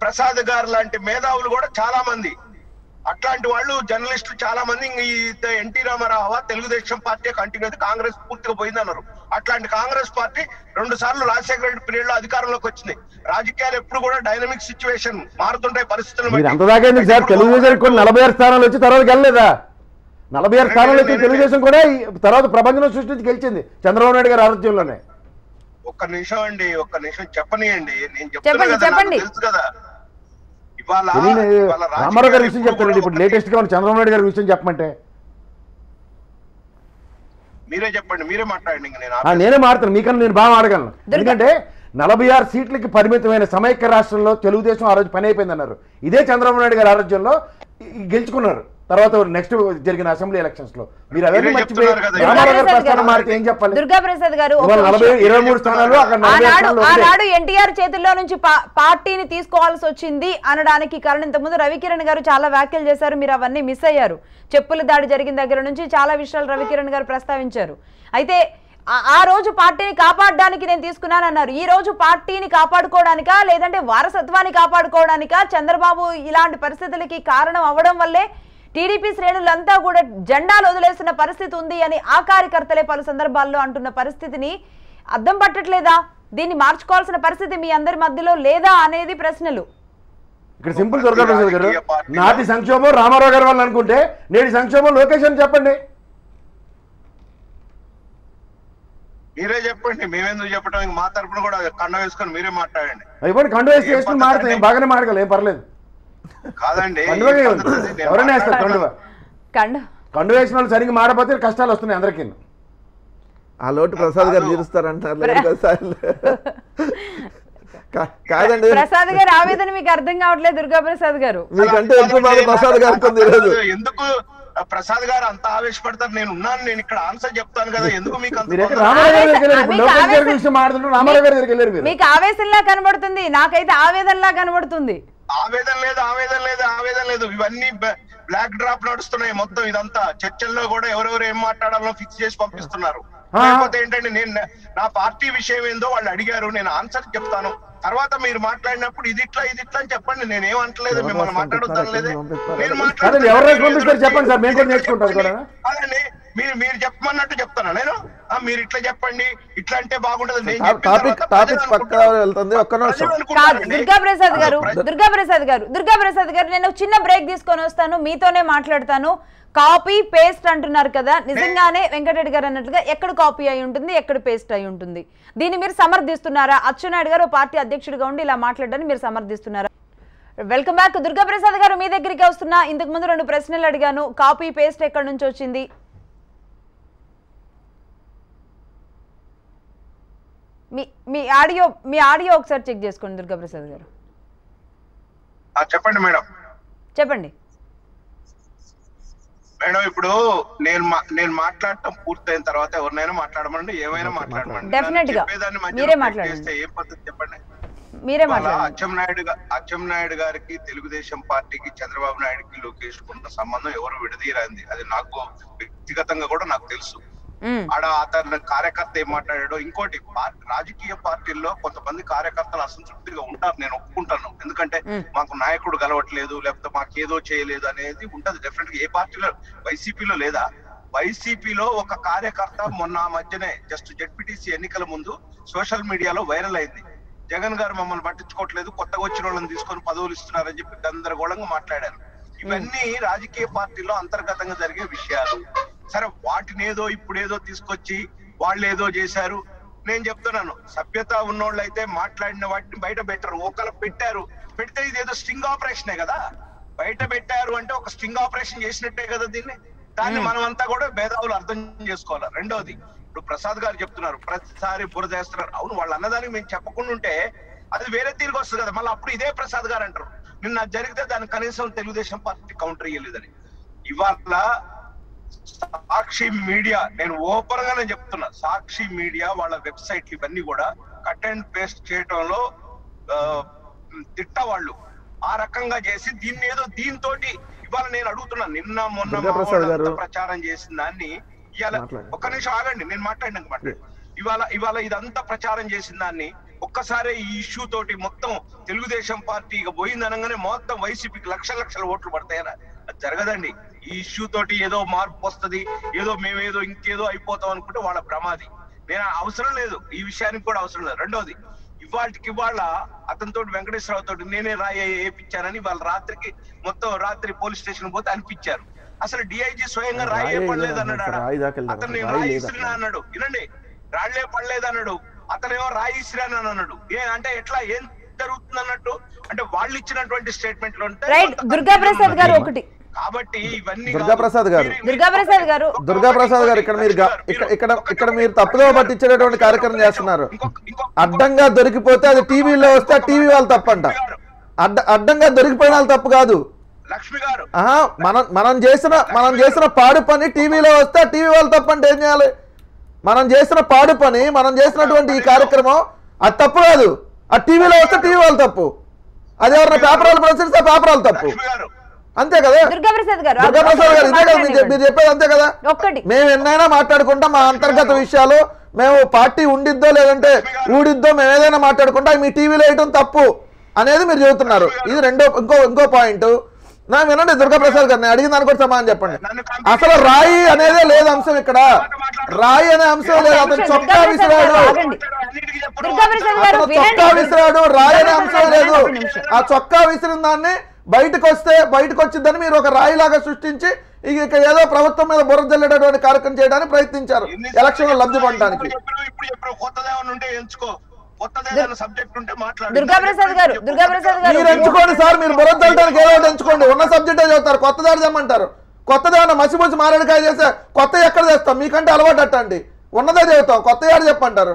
ప్రసాద్ గారు లాంటి మేధావులు కూడా చాలా మంది. అట్లాంటి వాళ్ళు జర్నలిస్టులు చాలా మంది ఈ NT Rama Rao Telugu Desam party continue అయితే కాంగ్రెస్ పూర్తిగా పోయిందన్నారు అట్లాంటి కాంగ్రెస్ పార్టీ రెండు సార్లు రాజశేఖర రెడ్డి పీరియడ్లో అధికారంలోకి వచ్చింది. రాజకీయాలు ఎప్పుడు కూడా డైనమిక్ సిచ్యువేషన్ మారుతుంటాయి పరిస్థితులు సార్? తెలుగుదేశం నలభై ఆరు స్థానాలు వచ్చి తర్వాత గెలలేదా? నలభై ఆరు స్థానాలు వచ్చి తెలుగుదేశం కూడా తర్వాత ప్రపంచం సృష్టించి గెలిచింది చంద్రబాబు నాయుడు గారి ఆరోగ్యంలోనే ఒక్క నిమిషం అండి ఒక్క నిమిషం చెప్పనియండి. నేను చెప్పండి, చెప్తున్నా కదా. తెలుసు కదా. రామారావు గారి విషయం చెప్తారండి ఇప్పుడు లేటెస్ట్గా చంద్రబాబు నాయుడు గారి విషయం చెప్పమంటే. మీరే చెప్పండి మీరే మాట్లాడండి ఇంక నేను ఆ, ఆపేస్తాను. నేనే మాడతాను మీకన్నా నేను బాగా ఆడగలను ఎందుకంటే నలభై ఆరు సీట్లకి పరిమితమైన సమైక్య రాష్ట్రంలో తెలుగుదేశం ఆ రోజు పని అయిపోయింది అన్నారు ఇదే చంద్రబాబు నాయుడు గారి ఆరోగ్యంలో గెలుచుకున్నారు. తర్వాత నెక్స్ట్ జరిగిన అసెంబ్లీ ఎలక్షన్స్లో. మీరు అవన్నీ మీరే మర్చిపోయి రామారావు గారి ప్రస్థానం. మారితే ఏం చెప్పాలి? దుర్గా ప్రసాద్ గారు నలభై. ఇరవై మూడు స్థానాలు ఆనాడు ఎన్టీఆర్ చేతుల్లో నుంచి పార్టీని తీసుకోవాల్సి వచ్చింది అనడానికి కారణం. ఇంతకుముందు రవికిరణ్ గారు చాలా వ్యాఖ్యలు చేశారు మీరు అవన్నీ మిస్ అయ్యారు. చెప్పుల దాడి జరిగిన దగ్గర నుంచి చాలా విషయాలు రవికిరణ్ గారు ప్రస్తావించారు. అయితే ఆ- ఆ రోజు పార్టీని కాపాడడానికి నేను తీసుకున్నానన్నారు. ఈ రోజు పార్టీని కాపాడుకోవడానికా లేదంటే వారసత్వాన్ని కాపాడుకోవడానికా చంద్రబాబు ఇలాంటి పరిస్థితులకి కారణం అవ్వడం వల్లే టీడీపీ శ్రేణులంతా కూడా జెండాలు వదిలేస్తున్న పరిస్థితి ఉంది అని ఆ కార్యకర్తలే పలు సందర్భాల్లో అంటున్న పరిస్థితిని అద్దం పట్టట్లేదా? దీన్ని మార్చుకోవాల్సిన పరిస్థితి మీ అందరి మధ్యలో లేదా అనేది ప్రశ్నలు. ఇక్కడ సింపుల్ దుర్గాప్రసాద్ గారు. నాటి సంక్షోభం రామారావు గారి వాళ్ళు అనుకుంటే నేటి సంక్షోభం లోకేష్ అని చెప్పండి. మీరే చెప్పండి మేమెందుకు చెప్పడం మా తరపున కూడా కండ వేసుకొని మీరే మాట్లాడండి. ఇవ్వండి కండు వేసి వేసుకుని అండి? బాగానే ఏం పర్లేదు. కాదండి. ఎవరైనా వేస్తారు కండువ. కండ. కండు వేసిన వాళ్ళు సరిగ్గా మాడపోతే కష్టాలు వస్తున్నాయి అందరికీ. ఆ లోటు ప్రసాద్ గారు. తీరుస్తారంటారు కాదండి. ప్రసాద్ గారు ఆవేదన మీకు అర్థం కావట్లేదు దుర్గా ప్రసాద్ గారు. మీకంటే ఎక్కువ ప్రసాద్ ఈరోజు. ఎందుకు ప్రసాద్ గారు అంత ఆవేశపడతారు? నేను ఉన్నాను నేను ఇక్కడ ఆన్సర్ చెప్తాను కదా ఎందుకు మీకు గారి గారి గారి మీకు ఆవేశంలా కనబడుతుంది నాకైతే ఆవేదనలా కనబడుతుంది. ఆవేదన లేదు ఆవేదన లేదు ఆవేదన లేదు. ఇవన్నీ బ్లాక్ డ్రాప్ నడుస్తున్నాయి మొత్తం ఇదంతా. చర్చల్లో కూడా ఎవరెవరు ఏం మాట్లాడాలో ఫిక్స్ చేసి పంపిస్తున్నారు. లేకపోతే ఏంటంటే నేను నా పార్టీ విషయం ఏందో వాళ్ళు అడిగారు నేను ఆన్సర్ చెప్తాను. తర్వాత మీరు మాట్లాడినప్పుడు ఇది ఇట్లా ఇది ఇట్లా అని చెప్పండి. నేను ఏమంటలేదు ఎవరు మిమ్మల్ని రాసి మాట్లాడొద్దాను లేదే? నేను ఎదురు- చెప్పండి సార్, మేము కూడా నేర్చుకుంటాం మీరు మీరు చెప్పమన్నట్టు చెప్తాను నేను. ఆ, మీరు ఇట్లా చెప్పండి ఇట్లా అంటే బాగుంటది టాపిక్ టాపిక్ పక్క. వెళ్తుంది. ఒక్క నిమిషం. దుర్గా ప్రసాద్ గారు దుర్గా ప్రసాద్ గారు దుర్గా ప్రసాద్ గారు నేను చిన్న బ్రేక్ తీసుకొని వస్తాను. మీతోనే మాట్లాడతాను. కాపీ పేస్ట్ అంటున్నారు కదా. నిజంగానే వెంకటరెడ్డి గారు అన్నట్లుగా ఎక్కడ కాపీ అయి ఉంటుంది ఎక్కడ పేస్ట్ అయి ఉంటుంది? దీన్ని మీరు సమర్థిస్తున్నారా? అచ్చెన్నాయుడు గారు ఓ పార్టీ అధ్యక్షుడిగా ఉండి ఇలా మాట్లాడడానికి మీరు సమర్థిస్తున్నారా? వెల్కమ్ బ్యాక్ దుర్గా ప్రసాద్ గారు మీ దగ్గరికి వస్తున్నా. ఇంతకు ముందు రెండు ప్రశ్నలు అడిగాను. కాపీ పేస్ట్ ఎక్కడి నుంచి వచ్చింది? మీ మీ ఆడియో మీ ఆడియో ఒకసారి చెక్ చేసుకోండి దుర్గా ప్రసాద్ గారు. ఆ, చెప్పండి మేడం. చెప్పండి. మేడం ఇప్పుడు నేను మా- నేను మాట్లాడటం పూర్తయిన తర్వాత ఎవరినైనా మాట్లాడమండి ఏమైనా మాట్లాడమండి. Definite గా. మీరే మాట్లాడండి. ఏం పద్ధతి చెప్పండి? మీరే ఇవాళ మాట్లాడండి. అచ్చెన్నాయుడు గా- అచ్చెన్నాయుడు గారికి తెలుగుదేశం పార్టీకి చంద్రబాబు నాయుడుకి లోకేష్ ఉన్న సంబంధం ఎవరు విడదీయరాంది? అది నాకు వ్యక్తిగతంగా కూడా నాకు తెలుసు. ఆడ అతను కార్యకర్త ఏం మాట్లాడాడో ఇంకోటి రాజకీయ పార్టీల్లో కొంతమంది కార్యకర్తలు అసంతృప్తిగా ఉంటారు నేను ఒప్పుకుంటాను. ఎందుకంటే. మాకు నాయకుడు గలవట్లేదు లేకపోతే మాకు ఏదో చేయలేదు అనేది ఉంటది డెఫినెట్గా ఏ పార్టీలో వైసీపీలో లేదా? వైసీపీలో ఒక కార్యకర్త మొన్న మధ్యనే జస్ట్ జెడ్పీటీసీ ఎన్నికల ముందు సోషల్ మీడియాలో వైరల్ అయింది. జగన్ గారు మమ్మల్ని పట్టించుకోవట్లేదు కొత్తగా వచ్చిన వాళ్ళని తీసుకొని పదవులు ఇస్తున్నారని చెప్పి గందరగోళంగా మాట్లాడారు. ఇవన్నీ రాజకీయ పార్టీలో అంతర్గతంగా జరిగే విషయాలు. సరే వాటిని ఏదో ఇప్పుడు ఏదో తీసుకొచ్చి వాళ్ళు ఏదో చేశారు. నేను చెప్తున్నాను సభ్యత ఉన్నోళ్ళు అయితే మాట్లాడిన వాటిని బయట పెట్టరు. ఒకరు పెట్టారు. పెడితే ఇది ఏదో స్టింగ్ ఆపరేషనే కదా. బయట పెట్టారు అంటే ఒక స్టింగ్ ఆపరేషన్ చేసినట్టే కదా దీన్ని. దాన్ని మనం అంతా కూడా భేదావులు అర్థం చేసుకోవాలి? రెండోది ఇప్పుడు ప్రసాద్ గారు చెప్తున్నారు ప్రతిసారి బురదేస్తున్నారు అవును వాళ్ళు అన్నదానికి మేము చెప్పకుండా ఉంటే అది వేరే తిరిగి వస్తుంది కదా. మళ్ళీ అప్పుడు ఇదే ప్రసాద్ గారు అంటారు. నిన్న జరిగితే దాన్ని కనీసం తెలుగుదేశం పార్టీ కౌంటర్ ఇయ్యలేదని. ఇవాళ సాక్షి మీడియా నేను ఓపెన్ గానే చెప్తున్నా సాక్షి మీడియా వాళ్ళ వెబ్సైట్ ఇవన్నీ కూడా కట్ అండ్ పేస్ట్ చేయటంలో తిట్ట వాళ్ళు. ఆ రకంగా చేసి దీన్ని ఏదో దీంతోటి ఇవాళ నేను అడుగుతున్నా నిన్న మొన్న ప్రచారం చేసిన దాన్ని ఇవాళ. ఒక్క నిమిషం ఆగండి నేను మాట్లాడినాక మాట్లాడు. ఇవాళ ఇవాళ ఇదంతా ప్రచారం చేసిన దాన్ని ఒక్కసారి ఈ ఇష్యూ తోటి మొత్తం తెలుగుదేశం పార్టీ ఇక పోయింది అనగానే మొత్తం వైసీపీకి లక్షల లక్షల ఓట్లు పడతాయనా జరగదండి. ఈ ఇష్యూ తోటి ఏదో మార్పు వస్తది ఏదో మేమేదో ఇంకేదో అయిపోతాం అనుకుంటే వాళ్ళ ప్రమాది. నేను అవసరం లేదు ఈ విషయానికి కూడా అవసరం లేదు. రెండోది ఇవాళకి ఇవాళ అతనితో వెంకటేశ్వరరావు తోటి నేనే రాయి వేయించానని వాళ్ళ రాత్రికి మొత్తం రాత్రి పోలీస్ స్టేషన్ పోతే అనిపించారు. అసలు డిఐజీ స్వయంగా రాయి పడలేదు లేదు అన్నాడు. అతను నేను రాయి రాయి లేదు ఇస్తున్నా అసలు. అన్నాడు. వినండి రాళ్ళే పడలేదు అన్నాడు. అతనేమో రాయి ఇసిరాను అని అన్నాడు. ఏ అంటే ఎట్లా ఏం జరుగుతుంది అన్నట్టు అంటే వాళ్ళు ఇచ్చినటువంటి స్టేట్మెంట్లో ఉంటే రైట్ కొంత దుర్గా ప్రసాద్ గారు. ఒకటి. కాబట్టి ఇవన్నీ దుర్గా కాదు. ప్రసాద్ గారు. మీరు- దుర్గా ప్రసాద్ గారు. దుర్గా ప్రసాద్ గారు ఇక్కడ మీరు ఇక్కడ ఇక్కడ మీరు తప్పుదో పట్టించేటటువంటి కార్యక్రమం చేస్తున్నారు. అడ్డంగా దొరికిపోతే అది టీవీలో వస్తే టీవీ వాళ్ళు తప్పంట. అడ్డ అడ్డంగా దొరికిపోయిన వాళ్ళు తప్పు కాదు. లక్ష్మి గారు. ఆహా మనం మనం చేసిన మనం చేసిన పాడు పని టీవీలో వస్తే టీవీ వాళ్ళు తప్పంటే ఏం చేయాలి? మనం చేసిన పాడు పని మనం చేసినటువంటి ఈ కార్యక్రమం అది తప్పు కాదు. ఆ టీవీలో వస్తే టీవీ వాళ్ళు తప్పు. అది ఎవరైనా పేపర్ వాళ్ళు ప్రచురిస్తే పేపర్ వాళ్ళు తప్పు. లక్ష్మి గారు. అంతే కదా? దుర్గా ప్రసాద్ గారు దుర్గా ప్రసాద్ గారు ఇదే కదా మీరు చెప్- మీరు చెప్పేది అంతే కదా? ఒక్కటి. మేము ఎన్నైనా మాట్లాడుకుంటాం మా అంతర్గత విషయాలు మేము పార్టీ ఉండిద్దో లేదంటే ఊడిద్దో మేము ఏదైనా మాట్లాడుకుంటాం మీ టీవీలో వేయటం తప్పు అనేది మీరు చెబుతున్నారు. ఇది రెండో ఇంకో ఇంకో పాయింట్ నా వినండి దుర్గా ప్రసాద్ గారు నేను అడిగిన దానికి కూడా సమాధానం చెప్పండి. అసలు రాయి అనేదే లేదు అంశం ఇక్కడ. రాయి అనే అంశం లేదు. అతను చొక్కా విసిరాడు. చొక్కా విసిరాడు రాయి అనే అంశం లేదు. ఆ చొక్కా విసిరిన దాన్ని బయటకు వస్తే బయటకు వచ్చిందని మీరు ఒక రాయిలాగా సృష్టించి ఇక ఇక ఏదో ప్రభుత్వం మీద బుర్ర జల్లేటటువంటి కార్యక్రమం చేయడానికి ప్రయత్నించారు. ఎలక్షన్లో లబ్ధి పొందడానికి. ఇప్పుడు చెప్పారు, ఇప్పుడు చెప్పారు కొత్తదేమన్నా ఉంటే ఎంచుకో. కొత్తదేదైనా సబ్జెక్ట్ ఉంటే మాట్లాడు. దుర్గా ప్రసాద్ గారు దుర్గా ప్రసాద్ గారు. మీరు ఎంచుకోండి సార్ మీరు బుర్ర జల్లడానికి ఏదో ఒకటి ఎంచుకోండి. ఉన్న సబ్జెక్టే చదువుతారు కొత్త దారి తెమ్మంటారు. కొత్తదేమన్నా మసిమసి మారేడుకాయ చేస్తే కొత్త ఎక్కడ చేస్తాం? మీకంటే అలవాటు అట్టండి. ఉన్నదే చదువుతాం కొత్త ఏడు చెప్పంటారు.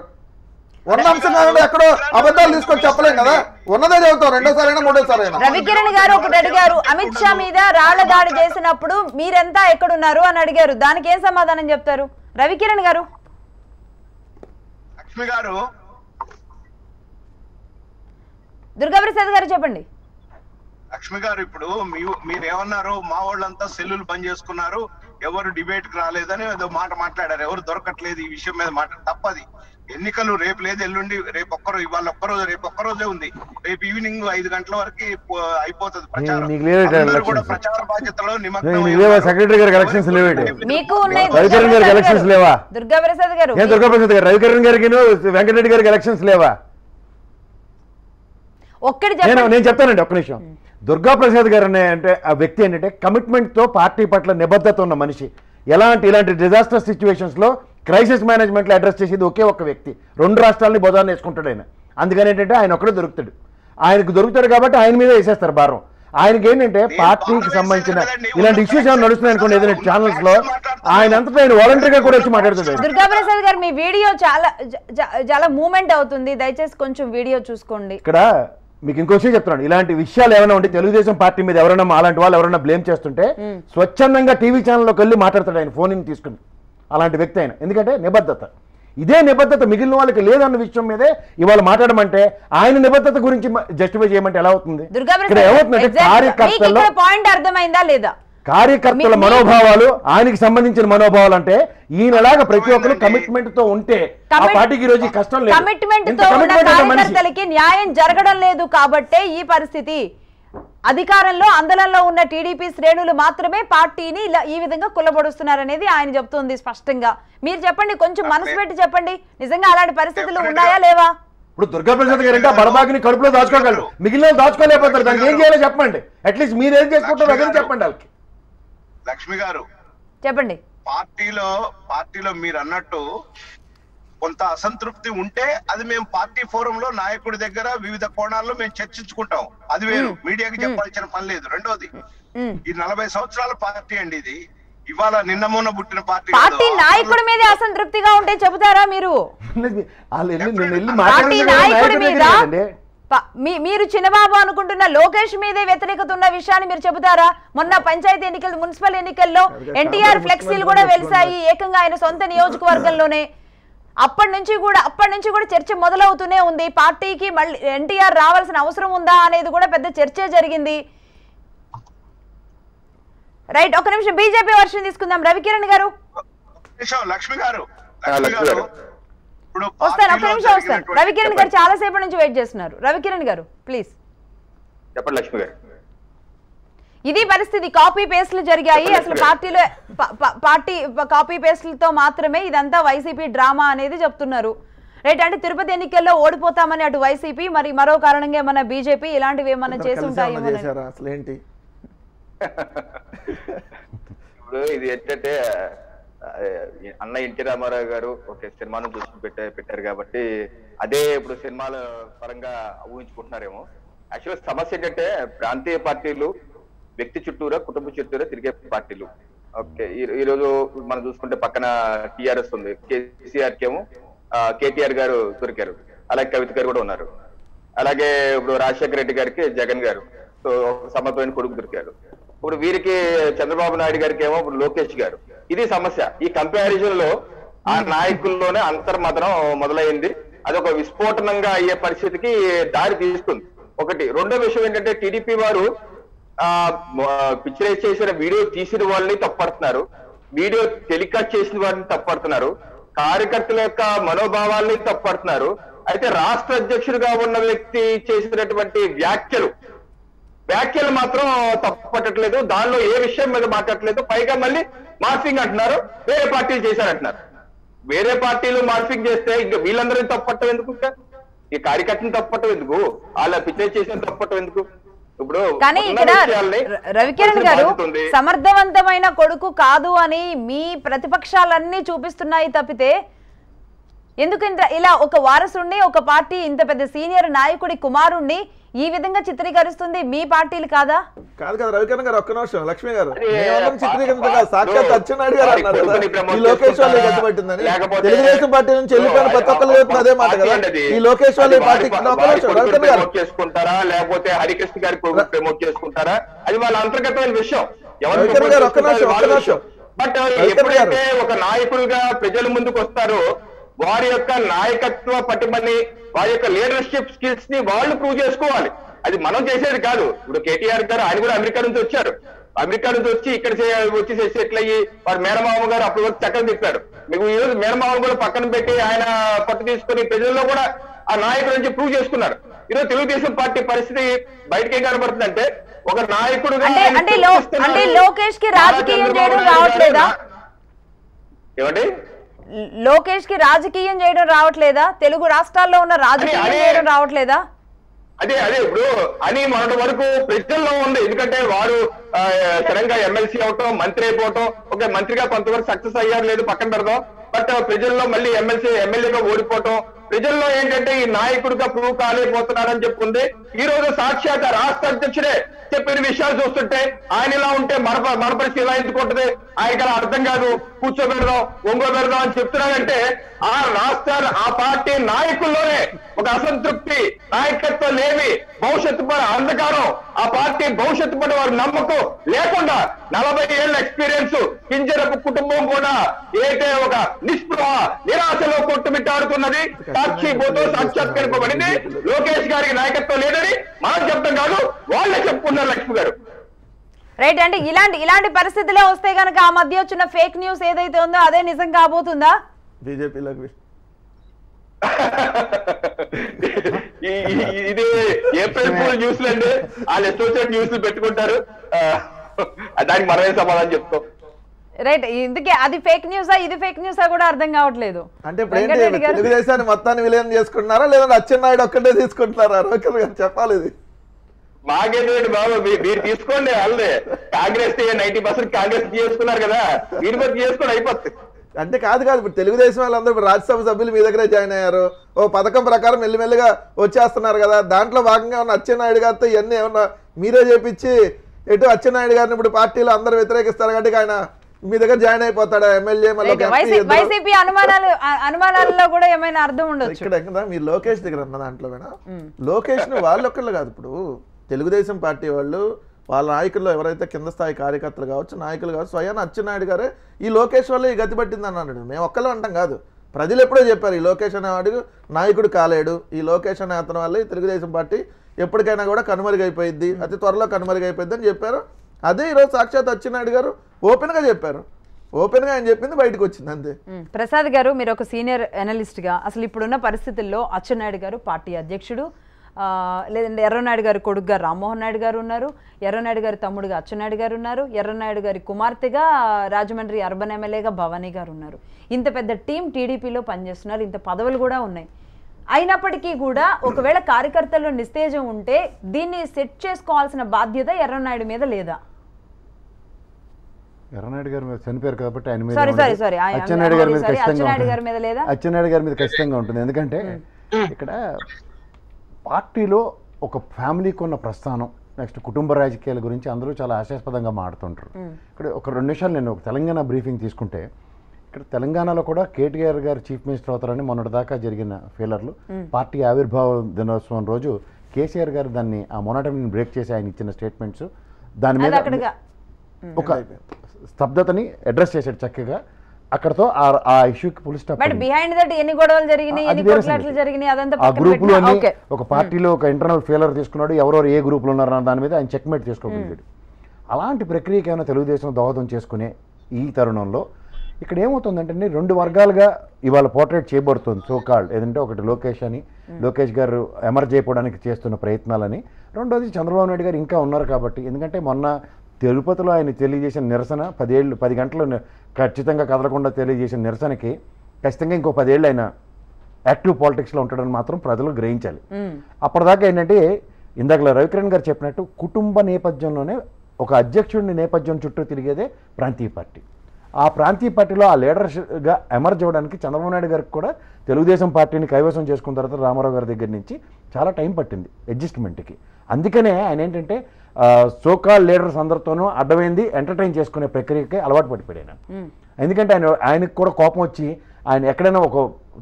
ఉన్న అంశం కాకుండా ఎక్కడో అబద్ధాలు తీసుకొని చెప్పలేం కదా? ఉన్నదే చదువుతాం రెండోసారి అయినా మూడోసారి అయినా రవికిరణ్ గారు ఒకటి అడిగారు అమిత్ షా మీద రాళ్ళ దాడి చేసినప్పుడు మీరెంతా ఎక్కడున్నారు? అని అడిగారు. దానికి ఏం సమాధానం చెప్తారు? రవికిరణ్ గారు. లక్ష్మి గారు. దుర్గా ప్రసాద్ గారు చెప్పండి. లక్ష్మి గారు ఇప్పుడు మీ మీరు ఏమన్నారు మా వాళ్ళంతా సెల్లులు బంద్ చేసుకున్నారు. ఎవరు డిబేట్కి రాలేదని ఏదో మాట మాట్లాడారు. ఎవరు దొరకట్లేదు ఈ విషయం మీద మాట తప్పది. ఎన్నికలు రేపు లేదు ఎల్లుండి రేపు ఒక్కరోజు ఇవాళ ఒక్కరోజు రేపు ఒక్కరోజే ఉంది. రేపు ఈవినింగ్ ఐదు గంటల వరకు అయిపోతుంది ప్రచారం. అందరూ కూడా. ప్రచార బాధ్యతలో నిమగ్నం? సెక్రటరీ గారికి? మీకు రవికిరణ్ గారికి ఎలక్షన్స్. లేవా? దుర్గా ప్రసాద్ గారు. ఏం దుర్గాప్రసాద్ గారు? రవికిరణ్ గారికి వెంకటరెడ్డి గారికి ఎలక్షన్స్ లేవా? నేను చెప్తానండి ఒక్క నిమిషం. దుర్గా ప్రసాద్ గారు అనే అంటే ఆ వ్యక్తి ఏంటంటే కమిట్మెంట్తో పార్టీ పట్ల నిబద్ధత ఉన్న మనిషి. ఎలాంటి ఇలాంటి డిజాస్టర్ సిచ్యువేషన్స్లో క్రైసిస్ మేనేజ్మెంట్లో అడ్రస్ చేసేది ఒకే ఒక వ్యక్తి. రెండు రాష్ట్రాలని బోధాన్ని వేసుకుంటాడు ఆయన. అందుకని ఏంటంటే ఆయన ఒక్కడే దొరుకుతాడు. ఆయనకు దొరుకుతాడు కాబట్టి ఆయన మీద వేసేస్తారు భారం. ఆయనకి ఏంటంటే పార్టీకి సంబంధించిన ఇలాంటి ఇష్యూస్ ఏమైనా నడుస్తున్నాయి అనుకోండి ఏదైనా ఛానల్స్లో ఆయన అంతటా ఆయన వాలంటరీగా కూడా వచ్చి మాట్లాడుతాడు దుర్గా ప్రసాద్ గారు మీ వీడియో చాలా చాలా మూమెంట్ అవుతుంది. దయచేసి కొంచెం వీడియో చూసుకోండి. ఇక్కడ మీకు ఇంకో విషయం చెప్తున్నాను. ఇలాంటి విషయాలు ఏమైనా ఉంటే తెలుగుదేశం పార్టీ మీద ఎవరైనా అలాంటి వాళ్ళు ఎవరైనా బ్లేమ్ చేస్తుంటే స్వచ్ఛందంగా టీవీ ఛానల్లోకి వెళ్ళి మాట్లాడతాడు ఆయన. ఫోన్ తీసుకుని. అలాంటి వ్యక్తి ఆయన. ఎందుకంటే నిబద్ధత. ఇదే నిబద్ధత మిగిలిన వాళ్ళకి లేదన్న విషయం మీదే ఇవాళ మాట్లాడమంటే ఆయన నిబద్ధత గురించి జస్టిఫై చేయమంటే ఎలా అవుతుంది? ఇక్కడ ఏమవుతుందంటే కార్యకర్తల్లో పాయింట్ అర్థమైందా లేదా? కార్యకర్తల మనోభావాలు ఆయనకి సంబంధించిన మనోభావాలు అంటే ఈయనలాగా ప్రతి ఒక్కరు కమిట్మెంట్తో ఉంటే ఆ పార్టీకి రోజు కష్టం లేదు. కమిట్మెంట్తో న్యాయం జరగడం లేదు కాబట్టే ఈ పరిస్థితి. అధికారంలో అందలంలో ఉన్న టీడీపీ శ్రేణులు మాత్రమే పార్టీని ఇలా ఈ విధంగా కుల్లబడుస్తున్నారనేది ఆయన చెప్తుంది స్పష్టంగా. మీరు చెప్పండి కొంచెం మనసు పెట్టి చెప్పండి. నిజంగా అలాంటి పరిస్థితులు ఉన్నాయా లేవా? ఇప్పుడు దుర్గా ప్రసాద్ గారు అంటే ఆ బలబాగిని కడుపులో దాచుకోగలరు. మిగిలిన దాచుకోలేకపోతారు. దానికి ఏం చేయాలో చెప్పండి. అట్లీస్ట్ మీరు ఏం చేసుకుంటారో అదే చెప్పండి వాళ్ళకి. లక్ష్మి గారు. చెప్పండి. పార్టీలో పార్టీలో మీరు అన్నట్టు కొంత అసంతృప్తి ఉంటే అది మేము పార్టీ ఫోరం లో నాయకుడి దగ్గర వివిధ కోణాల్లో మేము చర్చించుకుంటాం. అది వేరు. మీడియాకి చెప్పాల్సిన పని లేదు. రెండోది. ఈ నలభై సంవత్సరాల పార్టీ అండి ఇది. ఇవాళ నిన్న మొన్న పుట్టిన పార్టీ. పార్టీ నాయకుడి మీదే అసంతృప్తిగా ఉంటే చెబుతారా మీరు? పార్టీ నాయకుడి మీద మీరు చిన్నబాబు అనుకుంటున్న లోకేష్ మీదే వ్యతిరేకత ఉన్న విషయాన్ని మీరు చెబుతారా? మొన్న పంచాయతీ ఎన్నికలు మున్సిపల్ ఎన్నికల్లో ఎన్టీఆర్ ఫ్లెక్సీలు కూడా వెలిసాయి. ఏకంగా ఆయన సొంత నియోజకవర్గంలోనే అప్పటి నుంచి కూడా అప్పటి నుంచి కూడా చర్చ మొదలవుతూనే ఉంది. పార్టీకి మళ్ళీ ఎన్టీఆర్ రావాల్సిన అవసరం ఉందా అనేది కూడా పెద్ద చర్చే జరిగింది. రైట్ ఒక నిమిషం బీజేపీ వర్షన్ తీసుకుందాం. రవికిరణ్ గారు. నిమిషం, లక్ష్మి గారు. వస్తాను ఒక్క పార్టీలో నిమిషం వస్తాను. రవికిరణ్ గారు చాలాసేపటి నుంచి వెయిట్ చేస్తున్నారు. రవికిరణ్ గారు ప్లీజ్ చెప్పండి లక్ష్మి గారు. ఇది పరిస్థితి కాపీ పేస్ట్లు జరిగాయి. అసలు పార్టీలో పార్టీ కాపీ పేస్ట్లతో మాత్రమే ఇదంతా వైసీపీ డ్రామా అనేది చెప్తున్నారు. రైట్ అంటే తిరుపతి ఎన్నికల్లో ఓడిపోతామని అటు వైసీపీ మరి మరో కారణంగా ఏమన్నా బీజేపీ ఇలాంటివి ఏమన్నా ఇద్దరు చేసి కలిసి ఏమన్నా ఉంటాయేమో చేశారా? అసలు ఏంటి? ఇప్పుడు ఇది ఏంటంటే అన్న ఎన్టీ రామారావు గారు ఒక సినిమాను చూసి పెట్టే పెట్టారు కాబట్టి అదే ఇప్పుడు సినిమాల పరంగా ఊహించుకుంటున్నారేమో. యాక్చువల్ సమస్య ఏంటంటే ప్రాంతీయ పార్టీలు వ్యక్తి చుట్టూరా కుటుంబ చుట్టూరా తిరిగే పార్టీలు. ఓకే ఈ- రోజు మనం చూసుకుంటే పక్కన టిఆర్ఎస్ ఉంది. కేసీఆర్ కేమో కేటీఆర్ గారు దొరికారు. అలాగే కవిత గారు కూడా ఉన్నారు. అలాగే ఇప్పుడు రాజశేఖర రెడ్డి గారికి జగన్ గారు. సో సమర్థమైన కొడుకు దొరికారు. ఇప్పుడు వీరికి చంద్రబాబు నాయుడు గారికి ఏమో ఇప్పుడు లోకేష్ గారు. ఇది సమస్య. ఈ కంపారిజన్లో ఆ నాయకుల్లోనే అంతర్మతనం మొదలైంది. అది ఒక విస్ఫోటనంగా అయ్యే పరిస్థితికి దారి తీస్తుంది. ఒకటి. రెండో విషయం ఏంటంటే టీడీపీ వారు పిక్చరైజ్ చేసిన వీడియో తీసిన వాళ్ళని తప్పడుతున్నారు. వీడియో టెలికాస్ట్ చేసిన వారిని తప్పడుతున్నారు. కార్యకర్తల యొక్క మనోభావాల్ని తప్పడుతున్నారు. అయితే రాష్ట్ర అధ్యక్షుడిగా ఉన్న వ్యక్తి చేసినటువంటి వ్యాఖ్యలు వ్యాఖ్యలు మాత్రం తప్పట్టట్లేదు. దానిలో ఏ విషయం మీద మాట్లాడట్లేదు. పైగా మళ్ళీ మార్ఫింగ్ అంటున్నారు. వేరే పార్టీలు చేశారంటున్నారు. వేరే పార్టీలు మార్ఫింగ్ చేస్తే ఇంకా వీళ్ళందరినీ తప్పట్టం ఎందుకు ఈ కార్యకర్తని తప్పట్టం ఎందుకు? వాళ్ళ పిక్చర్ చేసిన తప్పట్టం ఎందుకు? ఇప్పుడు కానీ ఇక్కడ రవికిరణ్ గారు. సమర్థవంతమైన కొడుకు కాదు అని మీ ప్రతిపక్షాలన్నీ చూపిస్తున్నాయి తప్పితే ఎందుకు ఇంత ఇలా ఒక వారసుడిని ఒక పార్టీ ఇంత పెద్ద సీనియర్ నాయకుడి కుమారుణ్ణి ఈ విధంగా చిత్రీకరిస్తుంది మీ పార్టీలు కాదా? కాదు కదా రవికిరణ్ గారు ఒక్క నిమిషం లక్ష్మి గారు. సాక్షాత్ అచ్చెన్నాయుడు గారు అన్నారు ఈ లోకేష్ వాళ్ళు లేకపోతే- తెలుగుదేశం పార్టీ నుంచి వెళ్ళిపోయిన ప్రతి ఒక్కరు చెప్తున్న అదే మాట కదా. పార్టీ ఈ లోకేష్ వాళ్ళు కొడుకుని రవికిరణ్ గారు. చేసుకుంటారా? లేకపోతే హరికృష్ణ గారి ప్రమోట్ చేసుకుంటారా? అది వాళ్ళ అంతర్గతమైన విషయం. ఎవరు రవికిరణ్ గారు, ఒక్క నిమిషం, ఒక్క. నిమిషం. బట్. ఎప్పుడైతే ఒక నాయకుడిగా ప్రజల ముందుకు వస్తారో వారి యొక్క నాయకత్వ పటిమని వారి యొక్క లీడర్షిప్ స్కిల్స్ని వాళ్ళు ప్రూవ్ చేసుకోవాలి. అది మనం చేసేది కాదు. ఇప్పుడు కేటీఆర్ గారు ఆయన కూడా అమెరికా నుంచి వచ్చారు. అమెరికా నుంచి వచ్చి ఇక్కడ వచ్చి సెటిల్ అయ్యి వారి మేనమామ గారు అప్పుడు వచ్చి చక్కగా తిప్పారు. మీకు ఈ రోజు మేనమామ కూడా పక్కన పెట్టి ఆయన పట్టు తీసుకుని ప్రజల్లో కూడా ఆ నాయకుడు నుంచి ప్రూవ్ చేసుకున్నారు. ఈరోజు తెలుగుదేశం పార్టీ పరిస్థితి బయటకి కనబడుతుందంటే ఒక నాయకుడుగా అంటే. అంటే లోకేష్కి రాజకీయం చేయడం రావట్లేదా? ఏమండి? లోకేష్కి రాజకీయం చేయడం రావట్లేదా? తెలుగు రాష్ట్రాల్లో ఉన్న రాజకీయం చేయడం రావట్లేదా? అదే అదే ఇప్పుడు అని మొన్నటి వరకు ప్రజల్లో ఉంది. ఎందుకంటే వారు సడన్గా ఎమ్మెల్సీ అవటం మంత్రి అయిపోవటం ఒక మంత్రిగా కొంతవరకు సక్సెస్ అయ్యారు లేదు పక్కన పెడదాం. బట్ ప్రజల్లో మళ్ళీ ఎమ్మెల్సీ ఎమ్మెల్యేగా ఓడిపోవటం ప్రజల్లో ఏంటంటే ఈ నాయకుడిగా ప్రూవ్ కాలేకపోతున్నారని చెప్పుంది ఈ రోజు సాక్షాత్ రాష్ట్ర అధ్యక్షుడే చెప్పిన విషయాలు చూస్తుంటే ఆయన ఇలా ఉంటే మన మన పరిస్థితి ఎలా ఎందుకుంటది ఆయనకి అలా అర్థం కాదు. కూర్చోబెడదాం ఒంగోబెడదాం అని చెప్తున్నాడంటే ఆ రాష్ట్ర ఆ పార్టీ నాయకుల్లోనే ఒక అసంతృప్తి నాయకత్వం లేవి భవిష్యత్తు పడ అంధకారం ఆ పార్టీ భవిష్యత్తు పడ వారి నమ్మకం లేకుండా నలభై ఏళ్ళ ఎక్స్పీరియన్స్ కింజరపు కుటుంబం కూడా ఏటే ఒక నిస్పృహ నిరాశలో కొట్టుమిట్టాడుతున్నది. సాక్షి బోతో సాక్షాత్కరింపబడింది. లోకేష్ గారికి నాయకత్వం లేదని మనం చెప్తాం కాదు వాళ్ళే చెప్పుకున్నారు లక్ష్మి గారు. రైట్ అంటే ఇలాంటి ఇలాంటి పరిస్థితిలో వస్తే గనక ఆ మధ్య వచ్చిన ఫేక్ న్యూస్ ఏదైతే ఉందో అదే నిజం కాబోతుందా? బీజేపీలోకి ఈ- ఈ- ఇది ఏప్రిల్ ఫుల్ న్యూస్లు అండి. వాళ్ళు అసోసియేట్ న్యూస్లు పెట్టుకుంటారు? దానికి మనమే సమాధానం చెప్తాం రైట్ ఇందుకే అది ఫేక్ న్యూసా ఇది ఫేక్ న్యూసా కూడా అర్థం కావట్లేదు. అంటే తెలుగుదేశాన్ని మొత్తాన్ని విలీనం చేసుకుంటున్నారా? లేదంటే అచ్చెన్నాయుడు ఒక్కటే తీసుకుంటున్నారా? చెప్పాలి ఇది. మాకేంటంటే బాబు? మీరు తీసుకోండి వాళ్ళే కాంగ్రెస్ నైన్టీ పర్సెంట్ కాంగ్రెస్ చేసుకున్నారు కదా. వీరి బట్టి చేసుకొని అయిపోతుంది అంటే కాదు కాదు ఇప్పుడు తెలుగుదేశం వాళ్ళందరూ రాజ్యసభ సభ్యులు మీ దగ్గరే జాయిన్ అయ్యారు. ఓ పథకం ప్రకారం మెల్లిమెల్లిగా వచ్చేస్తున్నారు కదా. దాంట్లో భాగంగా ఉన్న అచ్చెన్నాయుడు గారితో ఇవన్నీ ఏమన్నా మీరే చేపించి ఎటు అచ్చెన్నాయుడు గారిని ఇప్పుడు పార్టీలో అందరూ వ్యతిరేకిస్తారు కాబట్టి ఆయన మీ దగ్గర జాయిన్ అయిపోతాడా? ఎమ్మెల్యే వైసీపీ అనుమానాలు అనుమానాలలో కూడా ఏమైనా అర్థం ఉండొచ్చు. ఇక్కడ మీరు లోకేష్ దగ్గర ఉన్న దాంట్లో లోకేష్ వాళ్ళొక్కళ్ళు కాదు ఇప్పుడు. తెలుగుదేశం పార్టీ వాళ్ళు వాళ్ళ నాయకుల్లో ఎవరైతే కింద స్థాయి కార్యకర్తలు కావచ్చు నాయకులు కావచ్చు స్వయాన్ అచ్చెన్నాయుడు గారే ఈ లోకేష్ వల్ల ఈ గతి పట్టిందని అన్నాడు. మేము ఒక్కళ్ళు అంటాం కాదు. ప్రజలు ఎప్పుడో చెప్పారు ఈ లోకేష్ అనేవాడు నాయకుడు కాలేడు. ఈ లోకేష్ అనే అతని వల్ల ఈ తెలుగుదేశం పార్టీ ఎప్పటికైనా కూడా కనుమరుగైపోయింది అతి త్వరలో కనుమరుగైపోయింది అని చెప్పారు. అదే ఈరోజు సాక్షాత్ అచ్చెన్నాయుడు గారు ఓపెన్గా చెప్పారు. ఓపెన్గా ఆయన చెప్పింది బయటకు వచ్చింది అంతే. ప్రసాద్ గారు మీరు ఒక సీనియర్గా అసలు ఇప్పుడున్న పరిస్థితుల్లో అచ్చెన్నాయుడు గారు పార్టీ అధ్యక్షుడు లేదంటే ఎర్రనాయుడు గారి కొడుకుగా రామ్మోహన్ నాయుడు గారు ఉన్నారు ఎర్రనాయుడు గారి తమ్ముడుగా అచ్చెన్నాయుడు గారు ఉన్నారు ఎర్రనాయుడు గారి కుమార్తెగా రాజమండ్రి అర్బన్ ఎమ్మెల్యేగా భవానీ గారు ఉన్నారు ఇంత పెద్ద టీం టీడీపీలో పనిచేస్తున్నారు ఇంత పదవులు కూడా ఉన్నాయి అయినప్పటికీ కూడా ఒకవేళ కార్యకర్తల్లో నిస్తేజం ఉంటే దీన్ని సెట్ చేసుకోవాల్సిన బాధ్యత ఎర్రనాయుడు మీద లేదా ఎర్రనాయుడు గారి మీద చనిపోయారు కాబట్టి ఆయన మీద Sorry, ఉండదు. sorry, sorry. I am Atchannaidu గారి మీద ఖచ్చితంగా? అచ్చెన్నాయుడు గారి మీద ఖచ్చితంగా ఉంటుంది ఎందుకంటే ఇక్కడ పార్టీలో ఒక ఫ్యామిలీకి ఉన్న ప్రస్థానం నెక్స్ట్ కుటుంబ రాజకీయాల గురించి అందరూ చాలా ఆశాస్పదంగా మాడుతుంటారు ఇక్కడ ఒక రెండు నిమిషాలు నేను ఒక తెలంగాణ బ్రీఫింగ్ తీసుకుంటే ఇక్కడ తెలంగాణలో కూడా కేటీఆర్ గారు చీఫ్ మినిస్టర్ అవుతారని మొన్నటిదాకా జరిగిన ఫెయిలర్లు పార్టీ ఆవిర్భావ దినోత్సవం రోజు కేసీఆర్ గారు దాన్ని ఆ మొనటమిని బ్రేక్ చేసి ఆయన ఇచ్చిన స్టేట్మెంట్స్ దాని మీద ఒక స్తబ్దతని అడ్రస్ చేశాడు చక్కగా. అక్కడతో ఆ- ఇష్యూకి పులి స్టాప్ బట్ బిహైండ్ దట్ ఎన్ని గొడవలు జరిగినాయి అది ఎన్ని వేరే కొట్లాట్లు సంగతి. జరిగినాయి అదంతా ఆ పక్కన గ్రూపులో పెట్టినా, ఓకే ఒక పార్టీలో ఒక ఇంటర్నల్ ఫెయిలర్ తీసుకున్నాడు ఎవరెవరు ఏ గ్రూపులో ఉన్నారు అన్న దాని మీద ఆయన చెక్మేట్ చేసుకోగలిగాడు. అలాంటి ప్రక్రియకి ఏమైనా తెలుగుదేశం దోహదం చేసుకునే ఈ తరుణంలో ఇక్కడ ఏమవుతుందంటే రెండు వర్గాలుగా ఇవాళ పోర్ట్రేట్ చేయబడుతుంది సో కాల్డ్ ఏదంటే ఒకటి లోకేష్ అని లోకేష్ గారు ఎమర్జ్ అయిపోవడానికి చేస్తున్న ప్రయత్నాలని రెండోది చంద్రబాబు నాయుడు గారు ఇంకా ఉన్నారు కాబట్టి ఎందుకంటే మొన్న తిరుపతిలో ఆయన తెలియజేసిన నిరసన పదేళ్ళు పది గంటలు ఖచ్చితంగా కదలకుండా తెలియజేసిన నిరసనకి ఖచ్చితంగా ఇంకో పదేళ్ళు ఆయన యాక్టివ్ పాలిటిక్స్లో ఉంటాడని మాత్రం ప్రజలు గ్రహించాలి. అప్పటిదాకా ఏంటంటే ఇందాక రవికిరణ్ గారు చెప్పినట్టు కుటుంబ నేపథ్యంలోనే ఒక అధ్యక్షుడిని నేపథ్యం చుట్టూ తిరిగేదే ప్రాంతీయ పార్టీ. ఆ ప్రాంతీయ పార్టీలో ఆ లీడర్షిప్గా ఎమర్జ్ అవ్వడానికి చంద్రబాబు నాయుడు గారికి కూడా తెలుగుదేశం పార్టీని కైవసం చేసుకున్న తర్వాత రామారావు గారి దగ్గర నుంచి చాలా టైం పట్టింది అడ్జస్ట్మెంట్కి. అందుకనే ఆయన ఏంటంటే సోకాల్ లీడర్స్ అందరితోనూ అడ్డమైంది ఎంటర్టైన్ చేసుకునే ప్రక్రియకి అలవాటు పడిపోయాడు ఆయన ఎందుకంటే ఆయన ఆయనకు కూడా కోపం వచ్చి ఆయన ఎక్కడైనా ఒక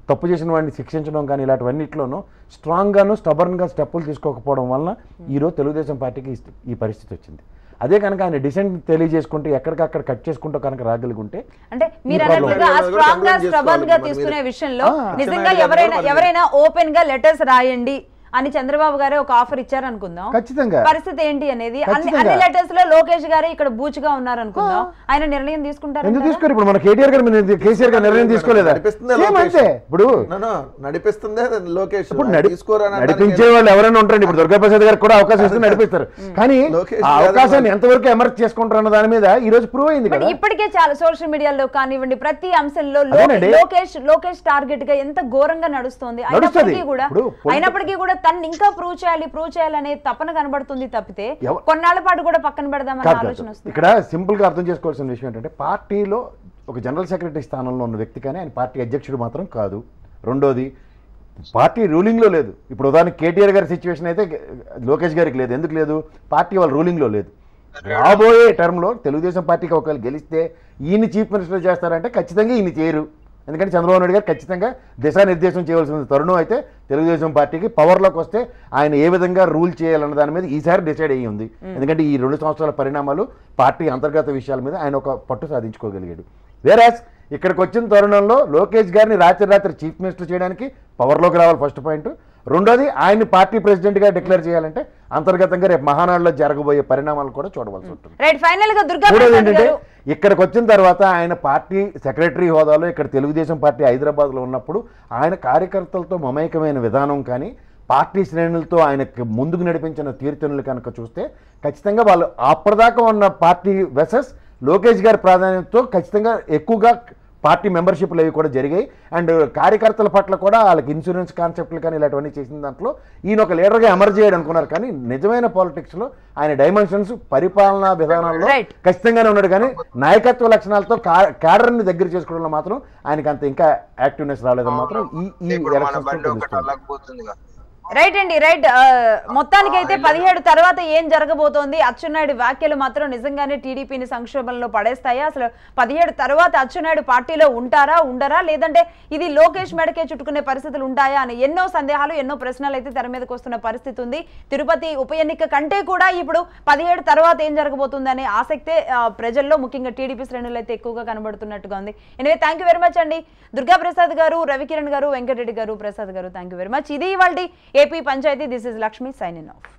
తప్పు చేసిన వాడిని శిక్షించడం కానీ ఇలాంటివన్నిట్లోనూ స్ట్రాంగ్గాను స్టబర్న్గా స్టెప్పులు తీసుకోకపోవడం వలన ఈరోజు తెలుగుదేశం పార్టీకి ఈ స్థి- ఈ పరిస్థితి వచ్చింది అదే కనుక ఆయన డిసెంట్ తెలియజేసుకుంటే ఎక్కడికక్కడ కట్ చేసుకుంటూ కనుక రాగలిగుంటే అంటే మీరు. అన్నట్లుగా స్ట్రాంగ్గా స్ట్రబల్గా. తీసుకునే విషయంలో నిజంగా ఎవరైనా ఎవరైనా ఓపెన్గా లెటర్స్ రాయండి అని చంద్రబాబు గారే ఒక ఆఫర్ ఇచ్చారు అనుకుందాం ఖచ్చితంగా. పరిస్థితి ఏంటి అనేది అన్ని. అన్ని లెటర్స్లో లోకేష్ గారే ఇక్కడ బూచ్గా ఉన్నారు అనుకుందాం ఆయన నిర్ణయం తీసుకుంటారు ఎందుకు తీసుకోరు? ఇప్పుడు మన కేటీఆర్ గారు మీరు కేసీఆర్ గారు నిర్ణయం తీసుకోలేదా? ఇప్పుడు నడిపిస్తుందే లోకేష్. ఇప్పుడు నడిపించే వాళ్ళు ఎవరైనా ఉంటారండి. ఇప్పుడు దుర్గాప్రసాద్ గారికి కూడా అవకాశం ఇస్తే నడిపిస్తారు. కానీ ఆ అవకాశాన్ని గారు- ఎంతవరకు ఎమర్జ్ చేసుకుంటారు అన్న దాని మీద ఈ రోజు ప్రూవ్ అయింది ఇప్పటికే చాలా సోషల్ మీడియాలో కానివ్వండి ప్రతి అంశంలో. లోకేష్ లోకేష్ టార్గెట్గా ఎంత ఘోరంగా నడుస్తోంది. అయినప్పటికీ కూడా అయినప్పటికీ కూడా తను ఇంకా ప్రూవ్ చేయాలి ప్రూవ్ చేయాలనే తపన కనబడుతుంది తప్పితే కొన్నాళ్ళ పాటు కూడా పక్కన పెడదామన్న కాదు, ఆలోచన. వస్తుంది. ఇక్కడ సింపుల్గా అర్థం చేసుకోవాల్సిన విషయం ఏంటంటే పార్టీలో ఒక జనరల్ సెక్రటరీ స్థానంలో ఉన్న వ్యక్తి కానీ ఆయన పార్టీ అధ్యక్షుడు మాత్రం కాదు. రెండోది పార్టీ రూలింగ్లో లేదు. ఇప్పుడు ఉదాహరణకి కేటీఆర్ గారి సిచ్యువేషన్ అయితే లోకేష్ గారికి లేదు. ఎందుకు లేదు? పార్టీ వాళ్ళ రూలింగ్లో లేదు. రాబోయే టర్మ్లో తెలుగుదేశం పార్టీకి ఒకవేళ గెలిస్తే ఈయన చీఫ్ మినిస్టర్ చేస్తారంటే ఖచ్చితంగా ఈయన చేయరు. ఎందుకంటే చంద్రబాబు నాయుడు గారు ఖచ్చితంగా దిశానిర్దేశం చేయవలసిన తరుణం అయితే తెలుగుదేశం పార్టీకి పవర్లోకి వస్తే ఆయన ఏ విధంగా రూల్ చేయాలన్న దాని మీద ఈసారి డిసైడ్ అయ్యి ఉంది. ఎందుకంటే ఈ రెండు సంవత్సరాల పరిణామాలు పార్టీ అంతర్గత విషయాల మీద ఆయన ఒక పట్టు సాధించుకోగలిగాడు. వేరాస్ ఇక్కడికి వచ్చిన తరుణంలో లోకేష్ గారిని రాత్రి రాత్రి చీఫ్ మినిస్టర్ చేయడానికి పవర్లోకి రావాలి ఫస్ట్ పాయింట్. రెండోది ఆయన్ని పార్టీ ప్రెసిడెంట్గా డిక్లేర్ చేయాలంటే అంతర్గతంగా రేపు మహానాడులో జరగబోయే పరిణామాలు కూడా చూడవలసి ఉంటుంది. గా మూడోది ఏంటంటే ఇక్కడికి వచ్చిన తర్వాత ఆయన పార్టీ సెక్రటరీ హోదాలో ఇక్కడ తెలుగుదేశం పార్టీ హైదరాబాద్లో ఉన్నప్పుడు ఆయన కార్యకర్తలతో మమేకమైన విధానం కానీ పార్టీ శ్రేణులతో ఆయనకు ముందుకు నడిపించిన తీర్థనులు కనుక చూస్తే ఖచ్చితంగా వాళ్ళు అప్పటిదాకా ఉన్న పార్టీ వెసెస్ లోకేష్ గారి ప్రాధాన్యతతో ఖచ్చితంగా ఎక్కువగా పార్టీ మెంబర్షిప్లు అవి కూడా జరిగాయి. అండ్ కార్యకర్తల పట్ల కూడా వాళ్ళకి ఇన్సూరెన్స్ కాన్సెప్ట్లు కానీ ఇలాంటివన్నీ చేసిన దాంట్లో ఈయన ఒక లీడర్గా ఎమర్జ్ చేయడం అనుకున్నారు. కానీ నిజమైన పాలిటిక్స్లో ఆయన డైమెన్షన్స్ పరిపాలనా విధానాల్లో. ఖచ్చితంగానే ఉన్నాడు. కానీ నాయకత్వ లక్షణాలతో క్యాడర్ని దగ్గర చేసుకోవడంలో మాత్రం ఆయనకి అంత ఇంకా యాక్టివ్నెస్ రాలేదని మాత్రం ఈ ఈ ఇప్పుడు రైట్ అండి రైట్ మొత్తానికి అయితే పదిహేడు తర్వాత ఏం జరగబోతోంది? అచ్చెన్నాయుడు వ్యాఖ్యలు మాత్రం నిజంగానే టీడీపీని సంక్షోభంలో పడేస్తాయా? అసలు పదిహేడు తర్వాత అచ్చెన్నాయుడు పార్టీలో ఉంటారా ఉండరా? లేదంటే ఇది లోకేష్ మెడకే చుట్టుకునే పరిస్థితులు ఉంటాయా అని ఎన్నో సందేహాలు ఎన్నో ప్రశ్నలు అయితే తెర మీదకి వస్తున్న పరిస్థితి ఉంది. తిరుపతి ఉప ఎన్నిక కంటే కూడా ఇప్పుడు పదిహేడు తర్వాత ఏం జరగబోతుంది అనే ఆసక్తే ప్రజల్లో ముఖ్యంగా టీడీపీ శ్రేణులు అయితే ఎక్కువగా కనబడుతున్నట్టుగా ఉంది. Anyway thank you very much అండి దుర్గా ప్రసాద్ గారు రవికిరణ్ గారు వెంకటరెడ్డి గారు ప్రసాద్ గారు థ్యాంక్ యూ వెరీ మచ్ ఇది ఇవాళ AP panchayati this is Lakshmi signing off